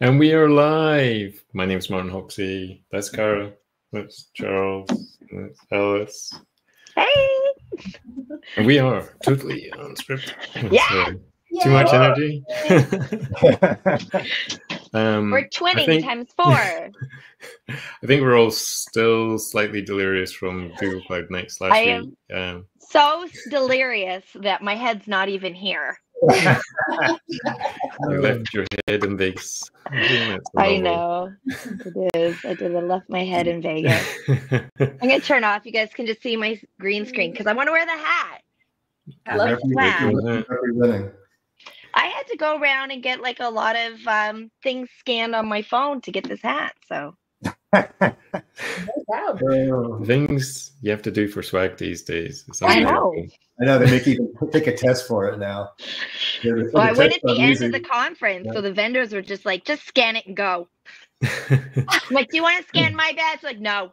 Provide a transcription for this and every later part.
And we are live. My name is Martin Hawksey. That's Cara. That's Charles. That's Alice. Hey. And we are totally unscripted. Yeah. So, too much energy. um, We're twinning think- times four. I think we're all still slightly delirious from Google Cloud Next last I week. am. Um, so delirious that my head's not even here. you left your head in Vegas. I know. It is. I did. I left my head in Vegas. I'm gonna turn off. You guys can just see my green screen because I want to wear the hat. I love Represent- Wow. representing. I had to go around and get like a lot of um, things scanned on my phone to get this hat. So Wow. Oh, uh, Things you have to do for swag these days. I know. I know they make you take a test for it now. Yeah, they put well, I went at the on end easy. of the conference, Yeah. so the vendors were just like, "Just scan it and go." I'm like, "Do you want to scan my badge?" Like, no.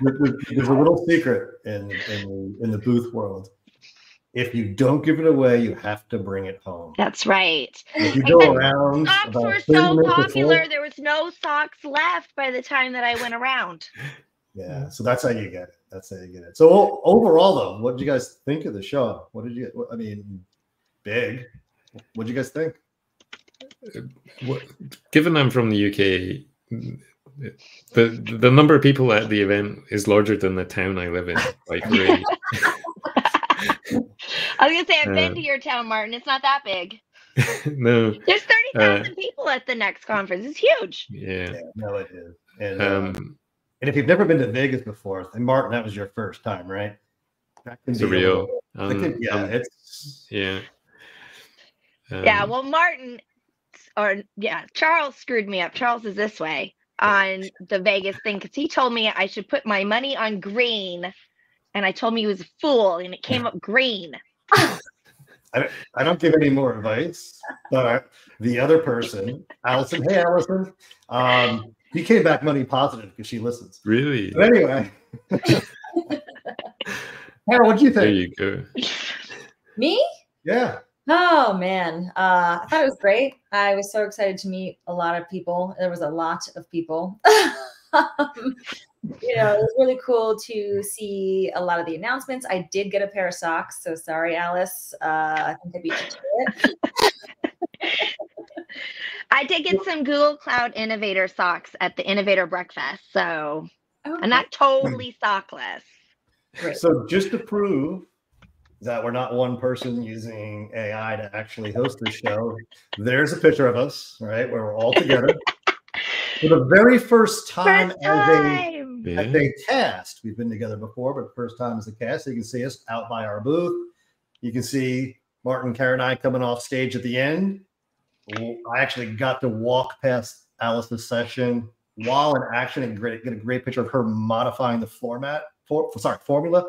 There- there- There's a little secret in in in the booth world. If you don't give it away, you have to bring it home. That's right. If you go around Socks were so minutes before- popular, there was no socks left by the time that I went around. Yeah, so that's how you get it. That's how you get it. So overall, though, what did you guys think of the show? What did you? I mean, big. What did you guys think? What, given I'm from the UK, the the number of people at the event is larger than the town I live in Like, three. I was gonna say I've been Uh, to your town, Martin. It's not that big. no, There's thirty thousand Uh, people at the next conference. It's huge. yeah. Yeah, no, it is. And, uh, Um, and if you've never been to Vegas before, and Martin, that was your first time, right? That can be a surreal. little- that Um, can- yeah, um, it's yeah. yeah. Um, Well, Martin, or yeah, Charles screwed me up. Charles is this way on the Vegas thing because he told me I should put my money on green, and I told me he was a fool, and it came up green. I don't give any more advice, but the other person, Allison, hey Allison, um, he came back money positive because she listens. really. But anyway, Harold, what'd you think? There think? you go. Me? Yeah, Oh man, uh, I thought it was great. I was so excited to meet a lot of people. There was a lot of people. um, you know, it was really cool to see a lot of the announcements. I did get a pair of socks, so sorry, Alice. Uh, I think I beat you to it. I did get some Google Cloud Innovator socks at the Innovator Breakfast, so I'm not totally sockless. Great. so just to prove that we're not one person using AI to actually host the show, there's a picture of us, right, where we're all together. For the very first time First as a time. Yeah. as a cast. We've been together before, but first time as a cast. You can see us out by our booth. You can see Martin, Karen, and I coming off stage at the end. I actually got to walk past Alice's session while in action and great, get a great picture of her modifying the format. For, sorry, formula.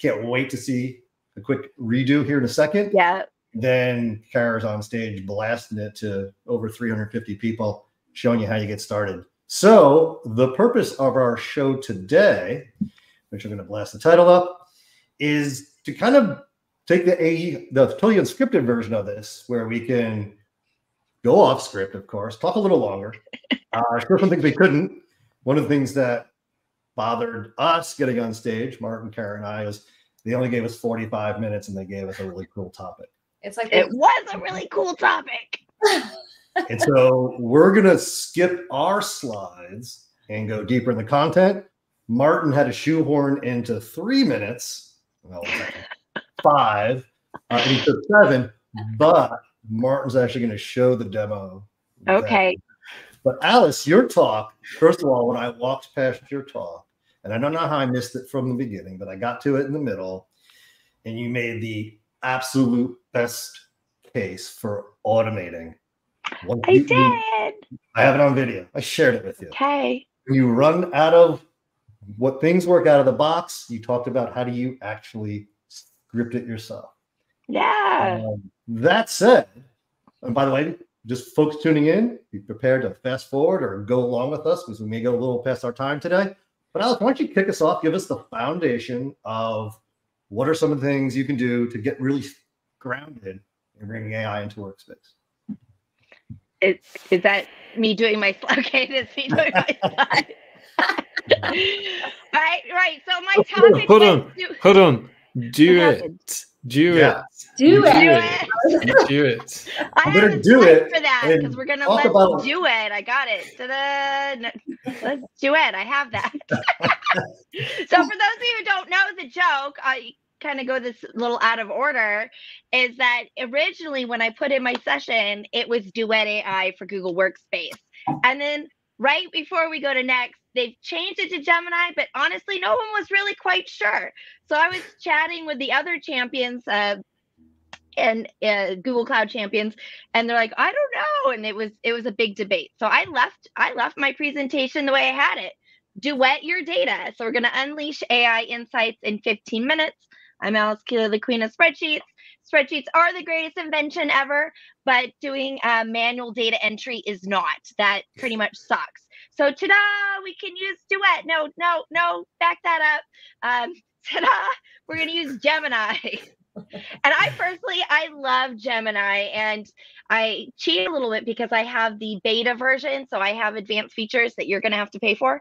Can't wait to see a quick redo here in a second. Yeah. Then Kara's on stage blasting it to over 350 people, showing you how you get started. So, the purpose of our show today, which I'm going to blast the title up, is to kind of take the AE, the totally unscripted version of this, where we can go off script, of course, talk a little longer, uh, share some things we couldn't. One of the things that bothered us getting on stage, Martin, Kara, and I, was they only gave us 45 minutes and they gave us a really cool topic. It's like It was a really cool topic. And so we're going to skip our slides and go deeper in the content. Martin had a shoehorn into three minutes, well, five, uh, and he took seven, but Martin's actually going to show the demo. that- Okay. But Alice, your talk, first of all, when I walked past your talk, and I don't know how I missed it from the beginning, but I got to it in the middle, and you made the absolute best case for automating. Once I you- did. I have it on video. I shared it with you. Okay. When you run out of what things work out of the box, you talked about how do you actually script it yourself. Yeah. Um, that said, and by the way, just folks tuning in, be prepared to fast forward or go along with us because we may go a little past our time today. But Alex, why don't you kick us off? Give us the foundation of what are some of the things you can do to get really grounded in bringing AI into workspace. Is, is that me doing my okay? That's me doing my slide. right, right. So my topic. Hold on, hold on. Do it. happened? Do Yeah. it. Do Do it. it. Do it. I I'm gonna have a do it for that because we're gonna let's about- do it. I got it. Ta-da. No, Let's do it. I have that. so for those of you who don't know the joke, I kind of go this little out of order. Is that originally when I put in my session, it was Duet AI for Google Workspace, and then right before we go to next, they've changed it to Gemini. But honestly, no one was really quite sure. So I was chatting with the other champions. Uh, and uh, Google Cloud champions, and they're like, I don't know, and it was it was a big debate. So I left I left my presentation the way I had it. Duet your data. So we're going to unleash AI insights in 15 minutes. I'm Alice Keeler, the queen of spreadsheets. Spreadsheets are the greatest invention ever, but doing uh, manual data entry is not. That pretty much sucks. So ta-da, we can use Duet. No, no, no, back that up. Um, ta-da, we're going to use Gemini. and I personally, I love Gemini, and I cheat a little bit because I have the beta version, so I have advanced features that you're going to have to pay for.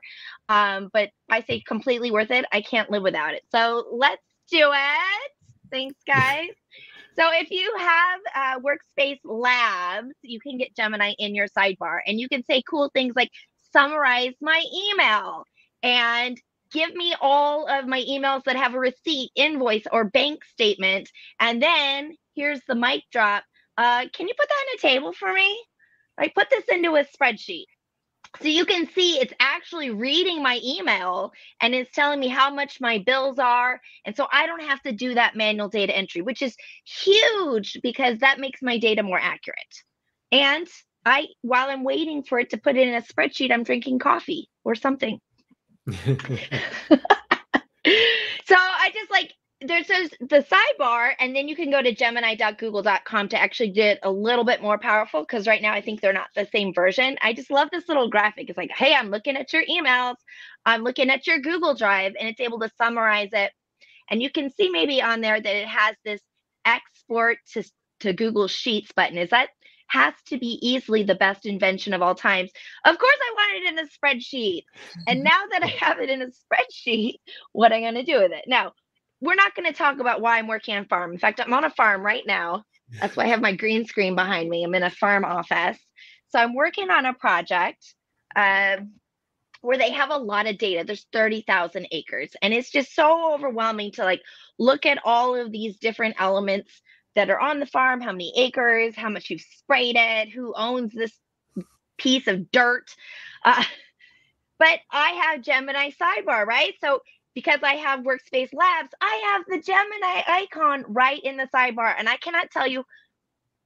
Um, but I say completely worth it. I can't live without it. So let's do it. Thanks, guys. So if you have uh, Workspace Labs, you can get Gemini in your sidebar, and you can say cool things like summarize my email and give me all of my emails that have a receipt, invoice, or bank statement. And then here's the mic drop. Uh, can you put that on a table for me? Like put this into a spreadsheet. So you can see it's actually reading my email and it's telling me how much my bills are. And so I don't have to do that manual data entry, which is huge because that makes my data more accurate. And I, while I'm waiting for it to put it in a spreadsheet, I'm drinking coffee or something. so I just like there's those, the sidebar, and then you can go to gemini.google.com to actually get a little bit more powerful because right now I think they're not the same version. I just love this little graphic. It's like, hey, I'm looking at your emails, I'm looking at your Google Drive, and it's able to summarize it. And you can see maybe on there that it has this export to, to Google Sheets button. Is that has to be easily the best invention of all times. Of course, I want it in a spreadsheet. And now that I have it in a spreadsheet, what am I going to do with it? Now, we're not going to talk about why I'm working on farm. In fact, I'm on a farm right now. That's why I have my green screen behind me. I'm in a farm office. So I'm working on a project uh, where they have a lot of data. There's 30,000 acres. And it's just so overwhelming to like look at all of these different elements that are on the farm, how many acres, how much you've sprayed it, who owns this piece of dirt. Uh, but I have Gemini sidebar, right? So because I have Workspace Labs, I have the Gemini icon right in the sidebar. And I cannot tell you,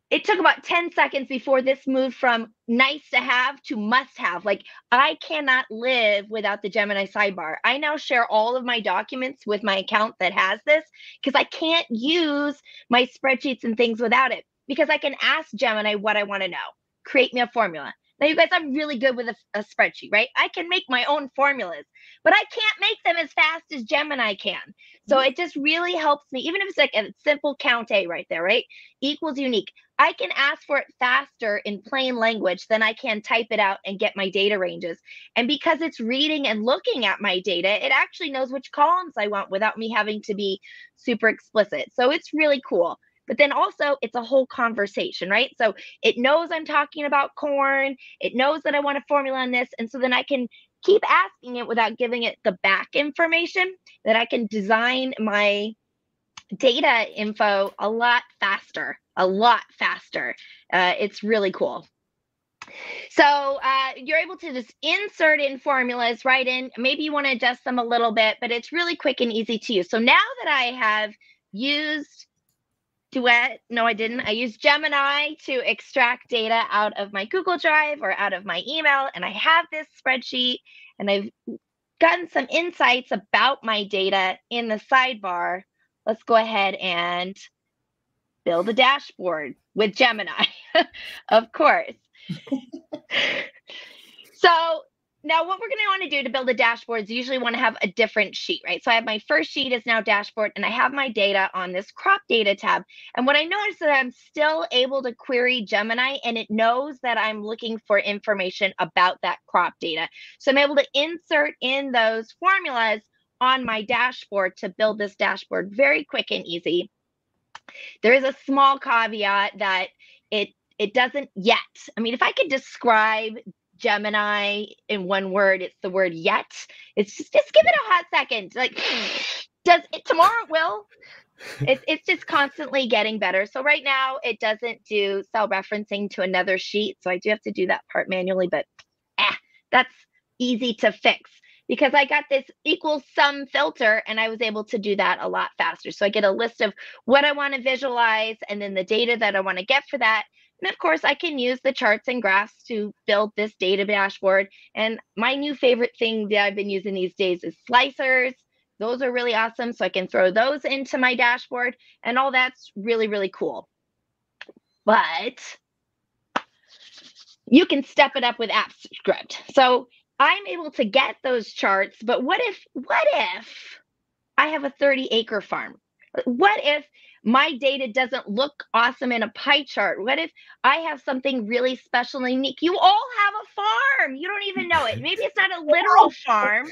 it took about 10 seconds before this moved from nice to have to must have. Like, I cannot live without the Gemini sidebar. I now share all of my documents with my account that has this because I can't use my spreadsheets and things without it because I can ask Gemini what I want to know, create me a formula. Now, you guys, I'm really good with a, a, spreadsheet, right? I can make my own formulas, but I can't make them as fast as Gemini can. So mm-hmm. it just really helps me, even if it's like a simple count A right there, right? Equals unique. I can ask for it faster in plain language than I can type it out and get my data ranges. And because it's reading and looking at my data, it actually knows which columns I want without me having to be super explicit. So it's really cool but then also it's a whole conversation, right? So it knows I'm talking about corn, it knows that I want a formula on this, and so then I can keep asking it without giving it the back information that I can design my data info a lot faster, a lot faster. Uh, it's really cool. So uh, you're able to just insert in formulas right in. Maybe you want to adjust them a little bit, but it's really quick and easy to use. So now that I have used Duet. No, I didn't. I used Gemini to extract data out of my Google Drive or out of my email. And I have this spreadsheet and I've gotten some insights about my data in the sidebar. Let's go ahead and build a dashboard with Gemini, of course. so now what we're going to want to do to build a dashboard is usually want to have a different sheet, right? So I have my first sheet is now dashboard and I have my data on this crop data tab. And what I notice is that I'm still able to query Gemini and it knows that I'm looking for information about that crop data. So I'm able to insert in those formulas on my dashboard to build this dashboard very quick and easy. There is a small caveat that it it doesn't yet. I mean, if I could describe Gemini in one word, it's the word yet. It's just just give it a hot second. Like does it tomorrow will. It's it's just constantly getting better. So right now it doesn't do cell referencing to another sheet. So I do have to do that part manually, but eh, that's easy to fix because I got this equals sum filter and I was able to do that a lot faster. So I get a list of what I want to visualize and then the data that I want to get for that. And of course, I can use the charts and graphs to build this data dashboard. And my new favorite thing that I've been using these days is slicers. Those are really awesome. So I can throw those into my dashboard and all that's really, really cool. But you can step it up with AppScript. So I'm able to get those charts, but what if what if I have a 30 acre farm? What if my data doesn't look awesome in a pie chart? What if I have something really special and unique? You all have a farm. You don't even know it. Maybe it's not a literal farm,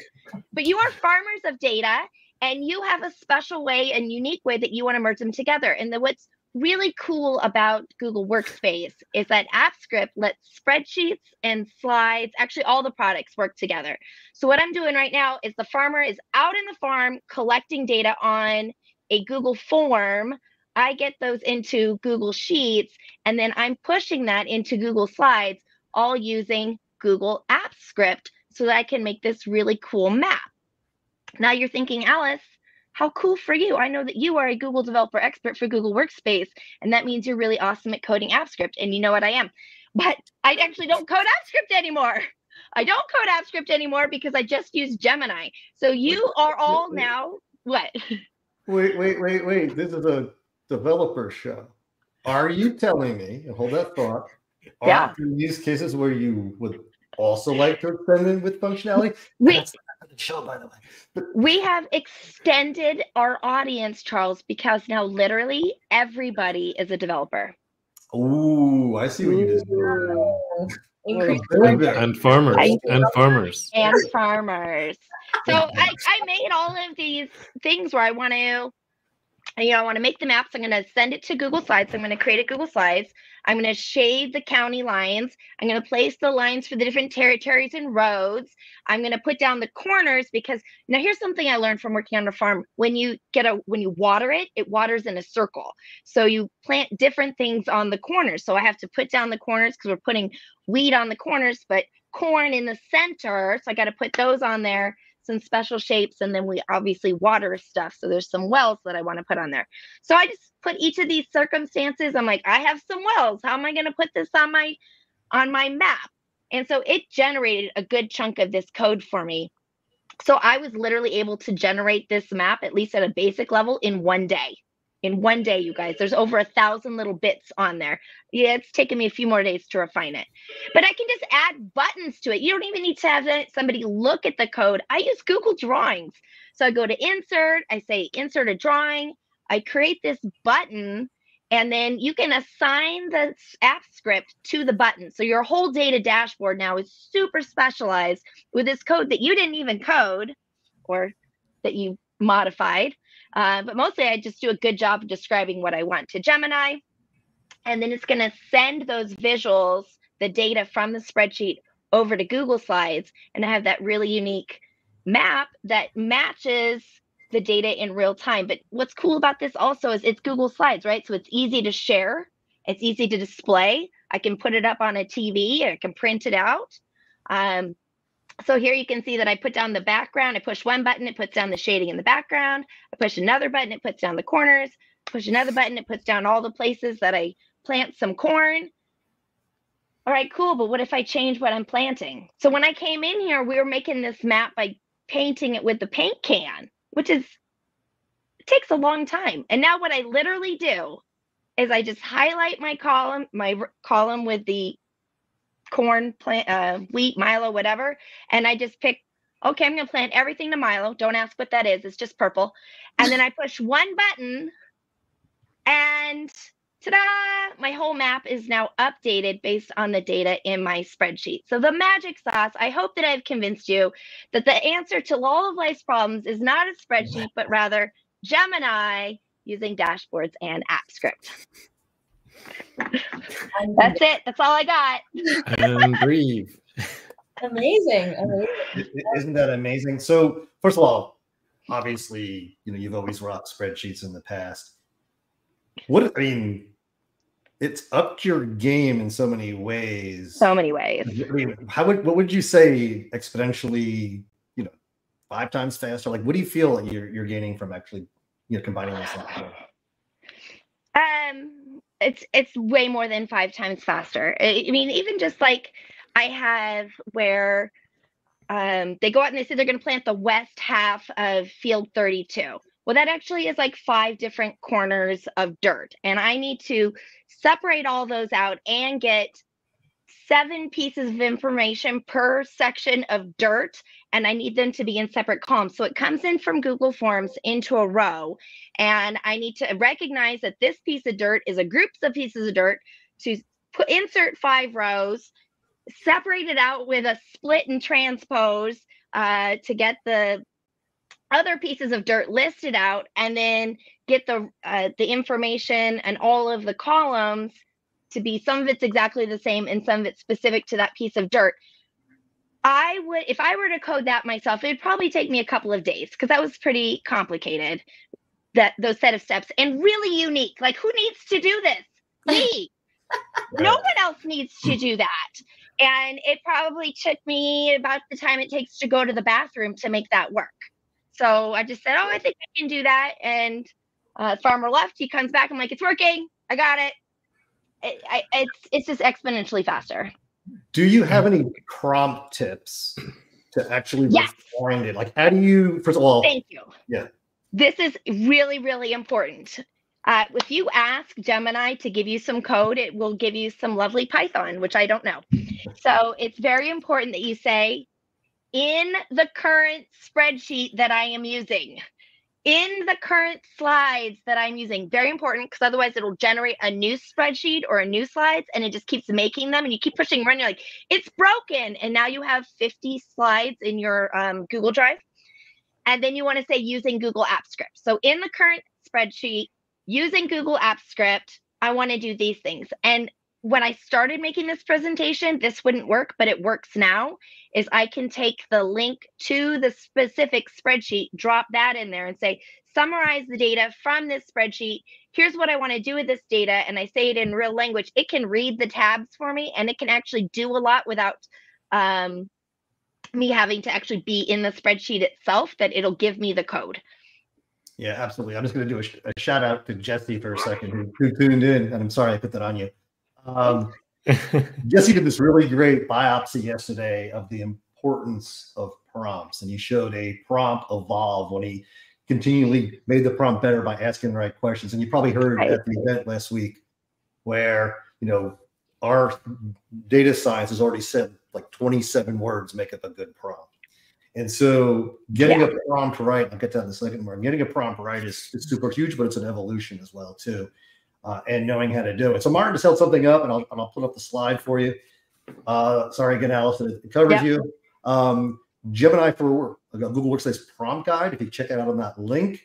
but you are farmers of data and you have a special way and unique way that you want to merge them together. And the what's really cool about Google Workspace is that AppScript lets spreadsheets and slides, actually all the products work together. So what I'm doing right now is the farmer is out in the farm collecting data on a Google form. I get those into Google Sheets, and then I'm pushing that into Google Slides, all using Google Apps Script so that I can make this really cool map. Now you're thinking, Alice, how cool for you. I know that you are a Google developer expert for Google Workspace, and that means you're really awesome at coding AppScript. And you know what I am. But I actually don't code AppScript anymore. I don't code AppScript anymore because I just use Gemini. So you are all now what? Wait, wait, wait, wait. This is a developer show. Are you telling me, hold that thought, are Yeah. there use cases where you would also like to extend it with functionality? We, show, by the way. But we have extended our audience, Charles, because now literally everybody is a developer. Oh, I see what you just did. Ooh. Increase Very and, and farmers and farmers. and farmers. So I, I made all of these things where I want to, you know, I want to make the maps. I'm going to send it to Google Slides. I'm going to create a Google Slides. I'm going to shade the county lines. I'm going to place the lines for the different territories and roads. I'm going to put down the corners because now here's something I learned from working on a farm. When you get a when you water it, it waters in a circle. So you plant different things on the corners. So I have to put down the corners because we're putting wheat on the corners, but corn in the center. So I got to put those on there, some special shapes, and then we obviously water stuff. So there's some wells that I want to put on there. So I just put each of these circumstances. I'm like, I have some wells. How am I going to put this on my on my map? And so it generated a good chunk of this code for me. So I was literally able to generate this map, at least at a basic level, in one day. In one day, you guys, there's over a thousand little bits on there. Yeah, it's taken me a few more days to refine it but I can just add buttons to it. You don't even need to have somebody look at the code. I use Google Drawings. So I go to insert, I say insert a drawing, I create this button, and then you can assign the app script to the button. So your whole data dashboard now is super specialized with this code that you didn't even code or that you modified. Uh, but mostly I just do a good job of describing what I want to Gemini. And then it's going to send those visuals the data from the spreadsheet over to Google Slides and I have that really unique map that matches the data in real time. But what's cool about this also is it's Google Slides, right? So it's easy to share, it's easy to display. I can put it up on a TV, I can print it out. Um, so here you can see that I put down the background. I push one button, it puts down the shading in the background. I push another button, it puts down the corners. Push another button, it puts down all the places that I plant some corn all right, cool. But what if I change what I'm planting? So when I came in here, we were making this map by painting it with the paint can, which is takes a long time. And now what I literally do is I just highlight my column, my column with the corn, plant, uh, wheat, Milo, whatever, and I just pick. Okay, I'm gonna plant everything to Milo. Don't ask what that is. It's just purple. And then I push one button, and ta-da! My whole map is now updated based on the data in my spreadsheet. So the magic sauce. I hope that I've convinced you that the answer to all of life's problems is not a spreadsheet, but rather Gemini using dashboards and app AppScript. That's it. That's all I got. and breathe. Amazing. Amazing. Isn't that amazing? So, first of all, obviously, you know, you've always rocked spreadsheets in the past. What I mean, it's upped your game in so many ways. So many ways. I mean, how would what would you say exponentially, you know, five times faster? Like, what do you feel like you're you're gaining from actually, you know, combining this? It's it's way more than five times faster. I, I mean, even just like I have where um, they go out and they say they're going to plant the west half of field 32. Well, that actually is like five different corners of dirt. And I need to separate all those out and get seven pieces of information per section of dirt. And I need them to be in separate columns. So it comes in from Google Forms into a row. And I need to recognize that this piece of dirt is a group of pieces of dirt to put insert five rows, separate it out with a split and transpose uh, to get the other pieces of dirt listed out and then get the uh, the information and all of the columns to be some of it's exactly the same and some of it's specific to that piece of dirt i would if i were to code that myself it'd probably take me a couple of days because that was pretty complicated that those set of steps and really unique like who needs to do this me no one else needs to do that and it probably took me about the time it takes to go to the bathroom to make that work so I just said, "Oh, I think I can do that." And uh, farmer left. He comes back. I'm like, "It's working. I got it." It I, it's it's just exponentially faster. Do you have any prompt tips to actually yes. refine it? Like, how do you? First of all, thank you. Yeah, this is really really important. Uh, if you ask Gemini to give you some code, it will give you some lovely Python, which I don't know. So it's very important that you say, in the current spreadsheet that I am using, in the current slides that I'm using. Very important because otherwise it'll generate a new spreadsheet or a new slides and it just keeps making them and you keep pushing run. You're like, it's broken. And now you have 50 slides in your um, Google Drive. And then you want to say using Google Apps Script. So in the current spreadsheet, using Google Apps Script, I want to do these things. And when I started making this presentation, this wouldn't work, but it works now, is I can take the link to the specific spreadsheet, drop that in there and say, summarize the data from this spreadsheet. Here's what I want to do with this data. And I say it in real language. It can read the tabs for me and it can actually do a lot without um, me having to actually be in the spreadsheet itself, that it'll give me the code. Yeah, absolutely. I'm just going to do a, sh- a, shout out to Jesse for a second who, who tuned in. And I'm sorry I put that on you. Um, Jesse did this really great biopsy yesterday of the importance of prompts, and he showed a prompt evolve when he continually made the prompt better by asking the right questions. And you probably heard right. at the event last week where you know our data science has already said like 27 words make up a good prompt. And so getting yeah. a prompt right, I'll get to that in a second more. Getting a prompt right is, is super huge, but it's an evolution as well, too uh, and knowing how to do it. So Martin just held something up, and I'll, and I'll put up the slide for you. Uh, sorry again, Allison, it covers you. Um, Gemini for Google Workspace prompt guide. If you check it out on that link,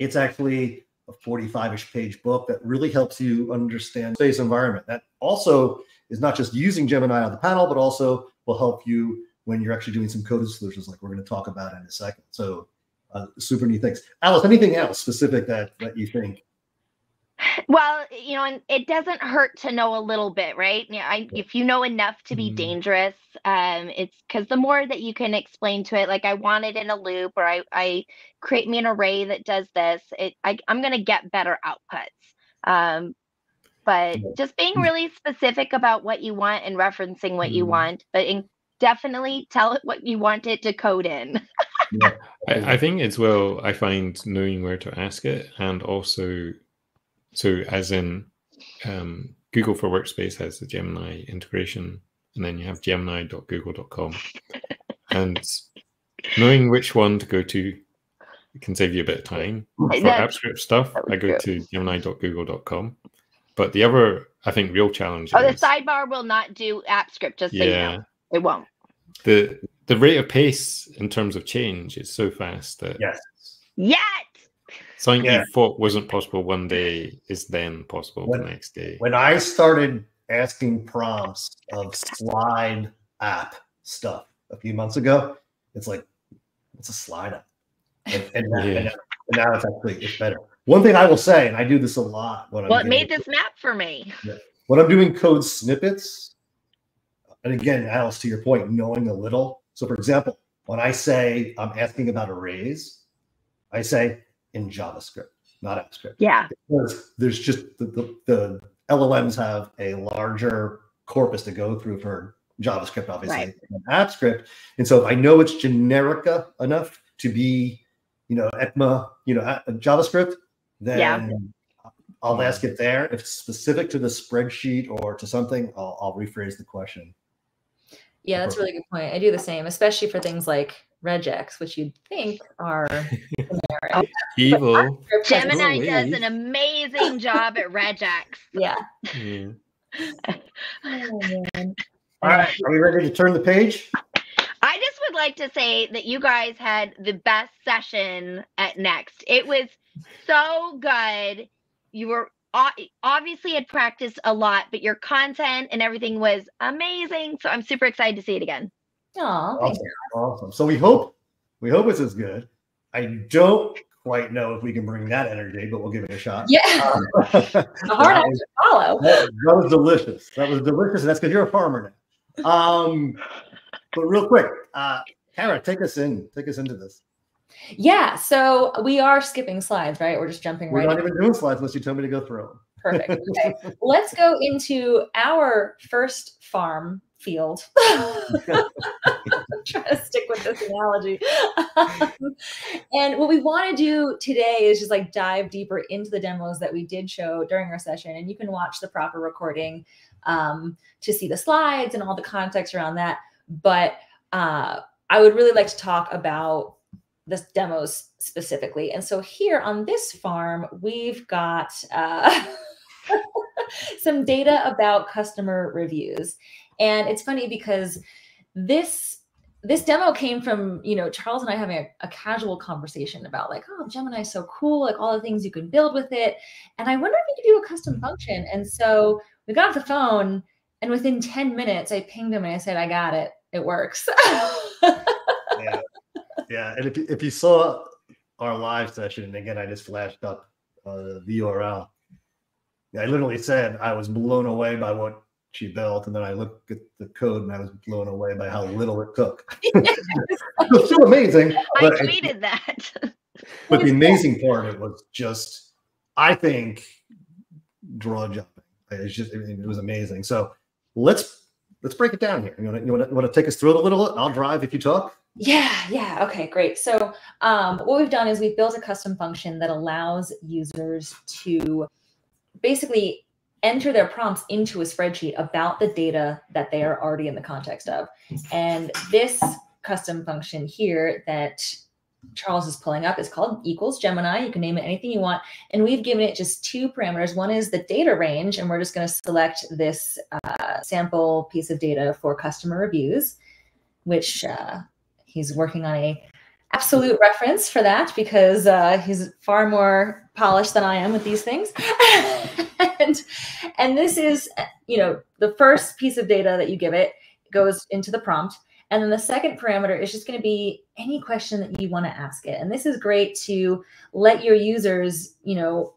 it's actually a 45-ish page book that really helps you understand space environment. That also is not just using Gemini on the panel, but also will help you when you're actually doing some coded solutions like we're going to talk about in a second. So uh, super neat things. Alice, anything else specific that that you think well, you know, and it doesn't hurt to know a little bit, right? Know, I, if you know enough to be mm-hmm. dangerous, um, it's because the more that you can explain to it, like I want it in a loop, or I, I create me an array that does this, it, I, I'm going to get better outputs. Um, but just being mm. really specific about what you want and referencing what mm-hmm. you want, but in, definitely tell it what you want it to code in. yeah. I, I think as well, I find knowing where to ask it and also so, as in um, Google for Workspace has the Gemini integration and then you have gemini.google.com. and knowing which one to go to can save you a bit of time. For That- AppScript stuff, I go good. to gemini.google.com. But the other, I think, real challenge Oh, the sidebar will not do app script, just so you yeah, know. It won't. the the rate of pace in terms of change is so fast that Yes. Yet. Something Yeah. you thought wasn't possible one day is then possible When- the next day. When I started asking prompts of slide app stuff a few months ago, it's like, what's a slide app? And, and, now, Yeah. and, now, and now it's actually it's better. One thing I will say, and I do this a lot What Well, made this map for me. when I'm doing code snippets, and again, Alice, to your point, knowing a little. So, for example, when I say I'm asking about arrays, I say in JavaScript, not AppScript. Yeah. Because there's just the, the, the LLMs have a larger corpus to go through for JavaScript, obviously, Right. than AppScript. And so if I know it's generica enough to be, you know, ECMA, you know, a- JavaScript, then Yeah. I'll ask it there. If it's specific to the spreadsheet or to something, I'll, I'll rephrase the question. Yeah, that's a really good point. I do the same, especially for things like regex, which you'd think are. Evil. Gemini no does an amazing job at regex. Yeah. Yeah. Oh. All right, are we ready to turn the page? I just would like to say that you guys had the best session at Next. It was so good. You were obviously had practiced a lot, but your content and everything was amazing. So I'm super excited to see it again. Aw, thank Awesome. Awesome. So we hope we hope it's as good. I don't quite know if we can bring that energy, but we'll give it a shot. Yeah, Um, a hard act to follow. that, that was delicious. That was delicious, and that's because you're a farmer now. Um, but real quick, uh, Kara, take us in. Take us into this. Yeah, so we are skipping slides, right? We're just jumping right. We're not in. even doing slides unless you tell me to go through them. Perfect. Okay. Let's go into our first farm field. trying to stick with this analogy. and what we want to do today is just like dive deeper into the demos that we did show during our session. And you can watch the proper recording um, to see the slides and all the context around that. But uh, I would really like to talk about the demos specifically. And so here on this farm, we've got uh, some data about customer reviews. And it's funny because this this demo came from you know charles and i having a, a casual conversation about like oh gemini is so cool like all the things you can build with it and i wonder if you could do a custom function and so we got off the phone and within 10 minutes i pinged him and i said i got it it works yeah, yeah. And if you, if you saw our live session, and again, I just flashed up uh, the URL. I literally said I was blown away by what she built, and then I looked at the code and I was blown away by how little it took. It was still amazing, I but, it- tweeted that. but the amazing part of it was just, I think, draw jumping. It's just, it, it was amazing. So let's let's break it down here. You want to you want to, you want to take us through it a little? I'll drive if you talk. Yeah, yeah. Okay, great. So um, what we've done is we've built a custom function that allows users to basically enter their prompts into a spreadsheet about the data that they are already in the context of. And this custom function here that Charles is pulling up is called equals Gemini. You can name it anything you want. And we've given it just two parameters. One is the data range, and we're just going to select this uh, sample piece of data for customer reviews, which uh, he's working on a absolute reference for that because uh, he's far more polished than I am with these things. and and this is you know the first piece of data that you give it goes into the prompt and then the second parameter is just going to be any question that you want to ask it and this is great to let your users you know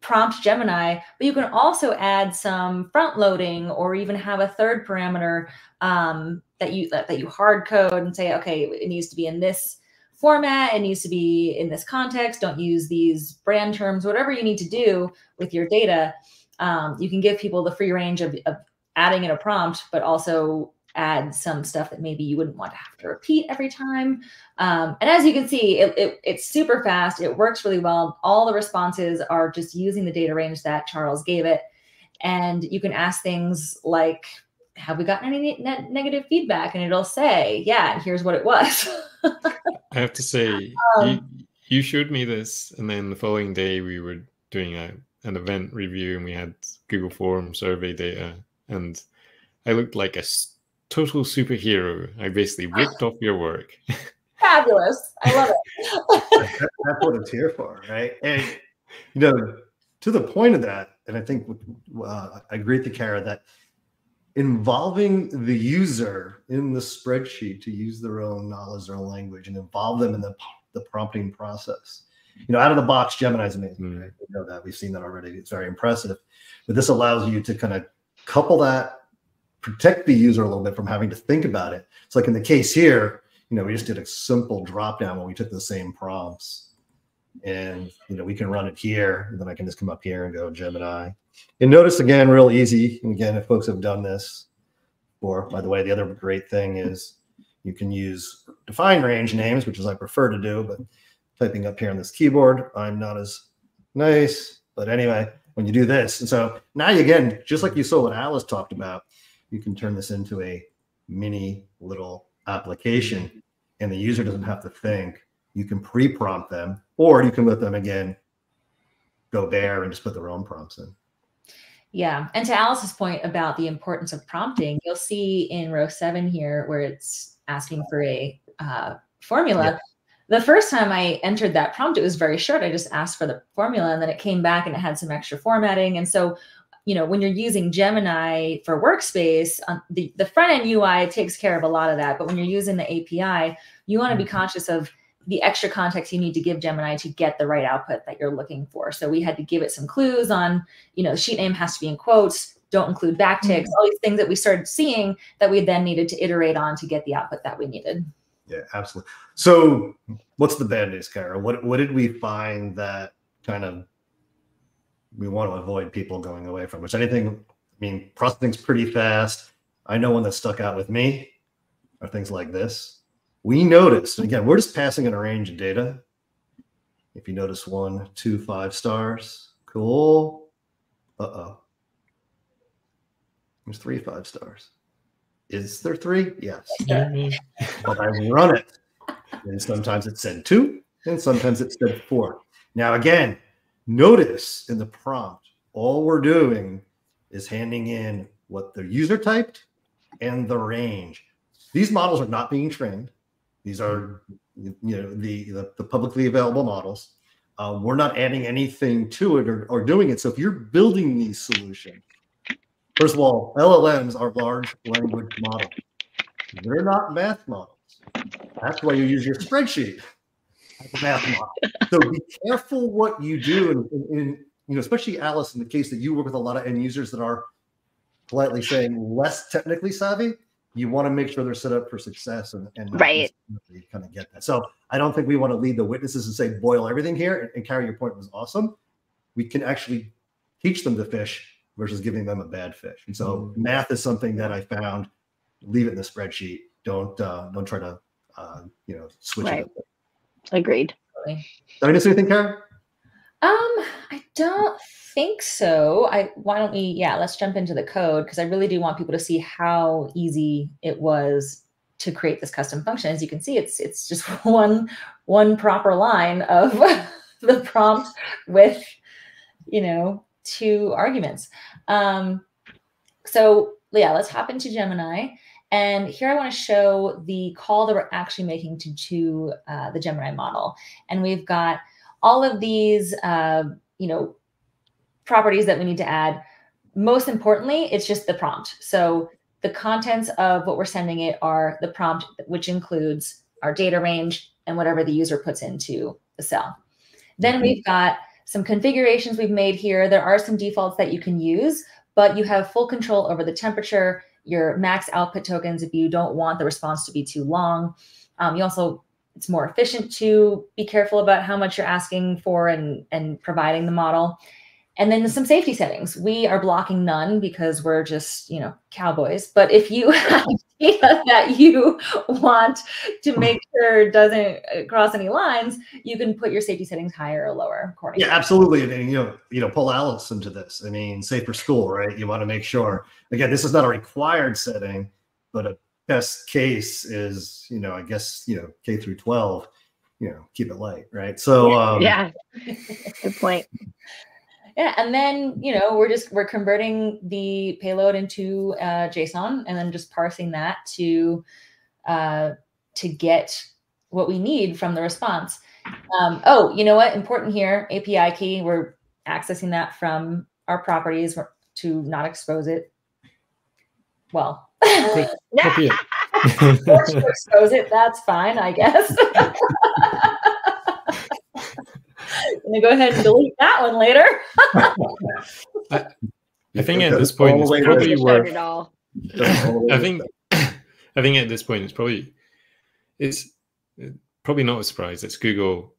prompt gemini but you can also add some front loading or even have a third parameter um, that you that, that you hard code and say okay it needs to be in this format. It needs to be in this context. Don't use these brand terms whatever you need to do with your data. Um, you can give people the free range of, of adding in a prompt but also add some stuff that maybe you wouldn't want to have to repeat every time. Um, and as you can see it, it, it's super fast. It works really well. All the responses are just using the data range that charles gave it. And you can ask things like have we gotten any ne- negative feedback? And it'll say, yeah, and here's what it was. I have to say, Um, you, you showed me this, and then the following day we were doing a, an event review, and we had Google Form survey data, and I looked like a total superhero. I basically ripped off your work. Fabulous. I love it. That- that's what it's here for, right? And you know, to the point of that, and I think uh, I agree with the Kara that involving the user in the spreadsheet to use their own knowledge, their own language, and involve them in the the prompting process. You know, out of the box, Gemini is amazing. Mm. Right? We know that we've seen that already. It's very impressive, but this allows you to kind of couple that, protect the user a little bit from having to think about it. It's like in the case here, you know, we just did a simple drop down when we took the same prompts and you know we can run it here and then i can just come up here and go gemini. And notice again real easy and again if folks have done this or by the way the other great thing is you can use define range names which is i prefer to do but typing up here on this keyboard i'm not as nice. But anyway when you do this and so now you again just like you saw what alice talked about you can turn this into a mini little application and the user doesn't have to think you can pre-prompt them or you can let them again go there and just put their own prompts in Yeah. And to Alice's point about the importance of prompting, you'll see in row seven here where it's asking for a uh, formula. The first time I entered that prompt, it was very short. I just asked for the formula and then it came back and it had some extra formatting. And so, you know, when you're using Gemini for workspace, um, the, the front end UI takes care of a lot of that. But when you're using the API, you want to be Mhm. conscious of the extra context you need to give Gemini to get the right output that you're looking for. So we had to give it some clues on you know, sheet name has to be in quotes, don't include backticks, mm-hmm. all these things that we started seeing that we then needed to iterate on to get the output that we needed. yeah absolutely. So what's the bad news kara? What, what did we find that kind of we want to avoid people going away from which anything i mean processing's pretty fast. I know one that stuck out with me are things like this we noticed and again we're just passing in a range of data if you notice one two five stars cool uh-oh there's three five stars is there three yes but I run it. And sometimes it said two, and sometimes it said four. Now, again, notice in the prompt, all we're doing is handing in what the user typed and the range. These models are not being trained. These are, you know, the the, the publicly available models. Uh, we're not adding anything to it or, or doing it. So if you're building these solutions, first of all, LLMs are large language models. They're not math models. That's why you use your spreadsheet as a math model. So be careful what you do, and you know, especially Alice, in the case that you work with a lot of end users that are politely saying less technically savvy. You want to make sure they're set up for success and, and Right. necessarily kind of get that. So I don't think we want to lead the witnesses and say boil everything here. And, and Carrie, your point was awesome. We can actually teach them to fish versus giving them a bad fish. And so math is something that I found. Leave it in the spreadsheet. Don't uh, don't try to uh, you know switch Right. it up. Agreed. Did I miss anything, Karen? Um, I don't think so. I why don't we yeah, let's jump into the code because I really do want people to see how easy it was to create this custom function. As you can see, it's it's just one one proper line of the prompt with you know two arguments. Um so yeah, let's hop into Gemini. And here I want to show the call that we're actually making to, to uh, the Gemini model. And we've got all of these, uh, you know, properties that we need to add. Most importantly, it's just the prompt. So the contents of what we're sending it are the prompt, which includes our data range and whatever the user puts into the cell. Then we've got some configurations we've made here. There are some defaults that you can use, but you have full control over the temperature, your max output tokens if you don't want the response to be too long. Um, you also, it's more efficient to be careful about how much you're asking for and, and providing the model. And then some safety settings. We are blocking none because we're just, you know, cowboys. But if you have data that you want to make sure doesn't uh, cross any lines, you can put your safety settings higher or lower according. Yeah, absolutely. And you know, you know, pull Alice into this. I mean, safer school, right? You want to make sure. Again, this is not a required setting, but a best case is, you know, I guess you know, K through twelve. You know, keep it light, right? So um, yeah, good point. Yeah, and then you know we're just we're converting the payload into uh, JSON and then just parsing that to uh, to get what we need from the response. Um, oh, you know what? Important here, API key. We're accessing that from our properties to not expose it. Well, Copy it. expose it. That's fine, I guess. gonna go ahead and delete that one later. I, I think at this point it's probably Showed worth. it all. I think I think at this point it's probably it's probably not a surprise. It's Google.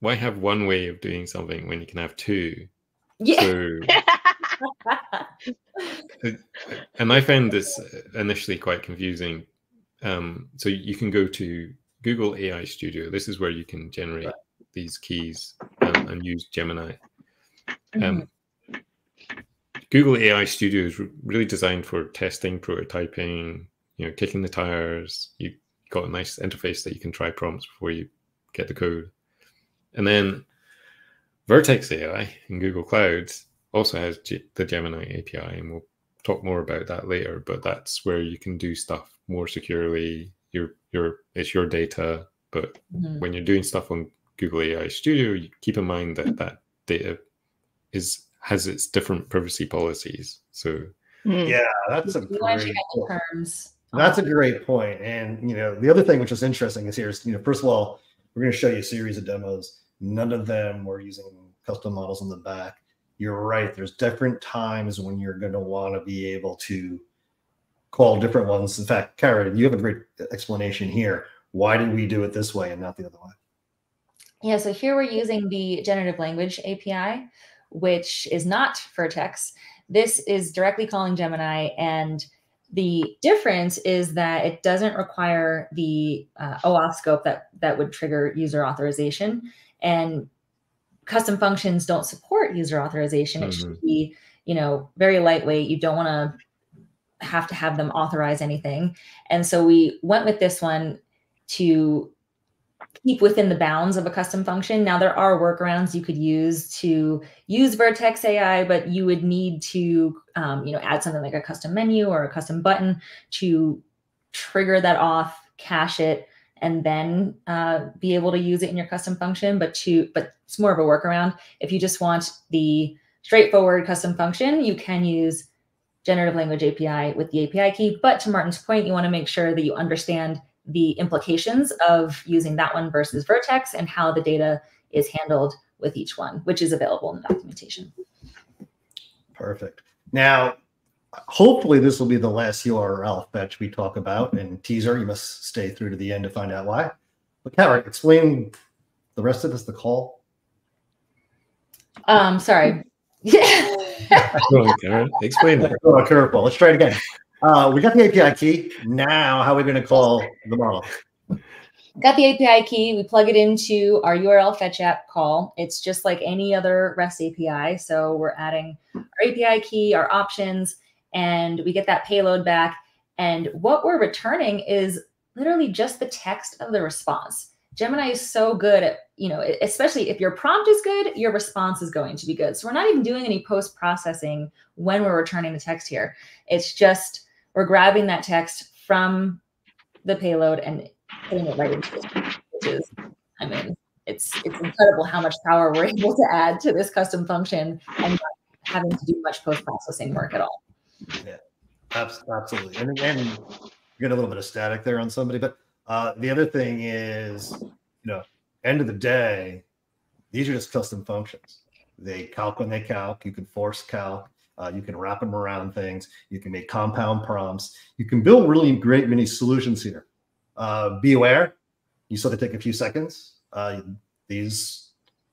Why have one way of doing something when you can have two? yeah. So, and I found this initially quite confusing. Um, so you can go to Google AI Studio. This is where you can generate these keys and, and use Gemini. Um, Google AI Studio is really designed for testing, prototyping, you know, kicking the tires. You got a nice interface that you can try prompts before you get the code. And then Vertex AI in Google Clouds also has G- the Gemini API, and we'll talk more about that later. But that's where you can do stuff more securely. Your your it's your data, but Mhm. when you're doing stuff on Google AI Studio, you keep in mind that that data is has its different privacy policies. So Mm. Yeah, that's a You want to great. check out the terms. That's a great point. And you know, the other thing which is interesting is here is you know, first of all, we're going to show you a series of demos. None of them were using custom models on the back. You're right. There's different times when you're going to want to be able to call different ones. In fact, Karen, you have a great explanation here. Why did we do it this way and not the other way? Yeah, so here we're using the generative language API, which is not Vertex. This is directly calling Gemini, and the difference is that it doesn't require the uh, OAuth scope that that would trigger user authorization, and custom functions don't support user authorization. It should be, you know, very lightweight. You don't want to have to have them authorize anything, and so we went with this one to keep within the bounds of a custom function. Now there are workarounds you could use to use Vertex AI, but you would need to, um, you know, add something like a custom menu or a custom button to trigger that off, cache it, and then uh, be able to use it in your custom function. But to, but it's more of a workaround. If you just want the straightforward custom function, you can use generative language API with the API key. But to Martin's point, you want to make sure that you understand the implications of using that one versus Vertex and how the data is handled with each one, which is available in the documentation. Perfect. Now, hopefully, this will be the last URL fetch we talk about. And teaser, you must stay through to the end to find out why. But Karen, explain the rest of this. The call. Um, sorry. Yeah. on, Karen, explain it. Oh, a curveball. Let's try it again. Uh, we got the API key. Now, how are we going to call the model? Got the API key. We plug it into our URL fetch app call. It's just like any other REST API. So we're adding our API key, our options, and we get that payload back. And what we're returning is literally just the text of the response. Gemini is so good at, you know, especially if your prompt is good, your response is going to be good. So we're not even doing any post processing when we're returning the text here. It's just we're grabbing that text from the payload and putting it right into this, which is, I mean, it's it's incredible how much power we're able to add to this custom function and not having to do much post processing work at all. Abs- Absolutely. And and you get a little bit of static there on somebody. But uh, the other thing is, you know, end of the day, these are just custom functions. They calc when they calc. You can force calc. Uh, you can wrap them around things. You can make compound prompts. You can build really great mini solutions here. Uh, be aware, you saw they take a few seconds. Uh, these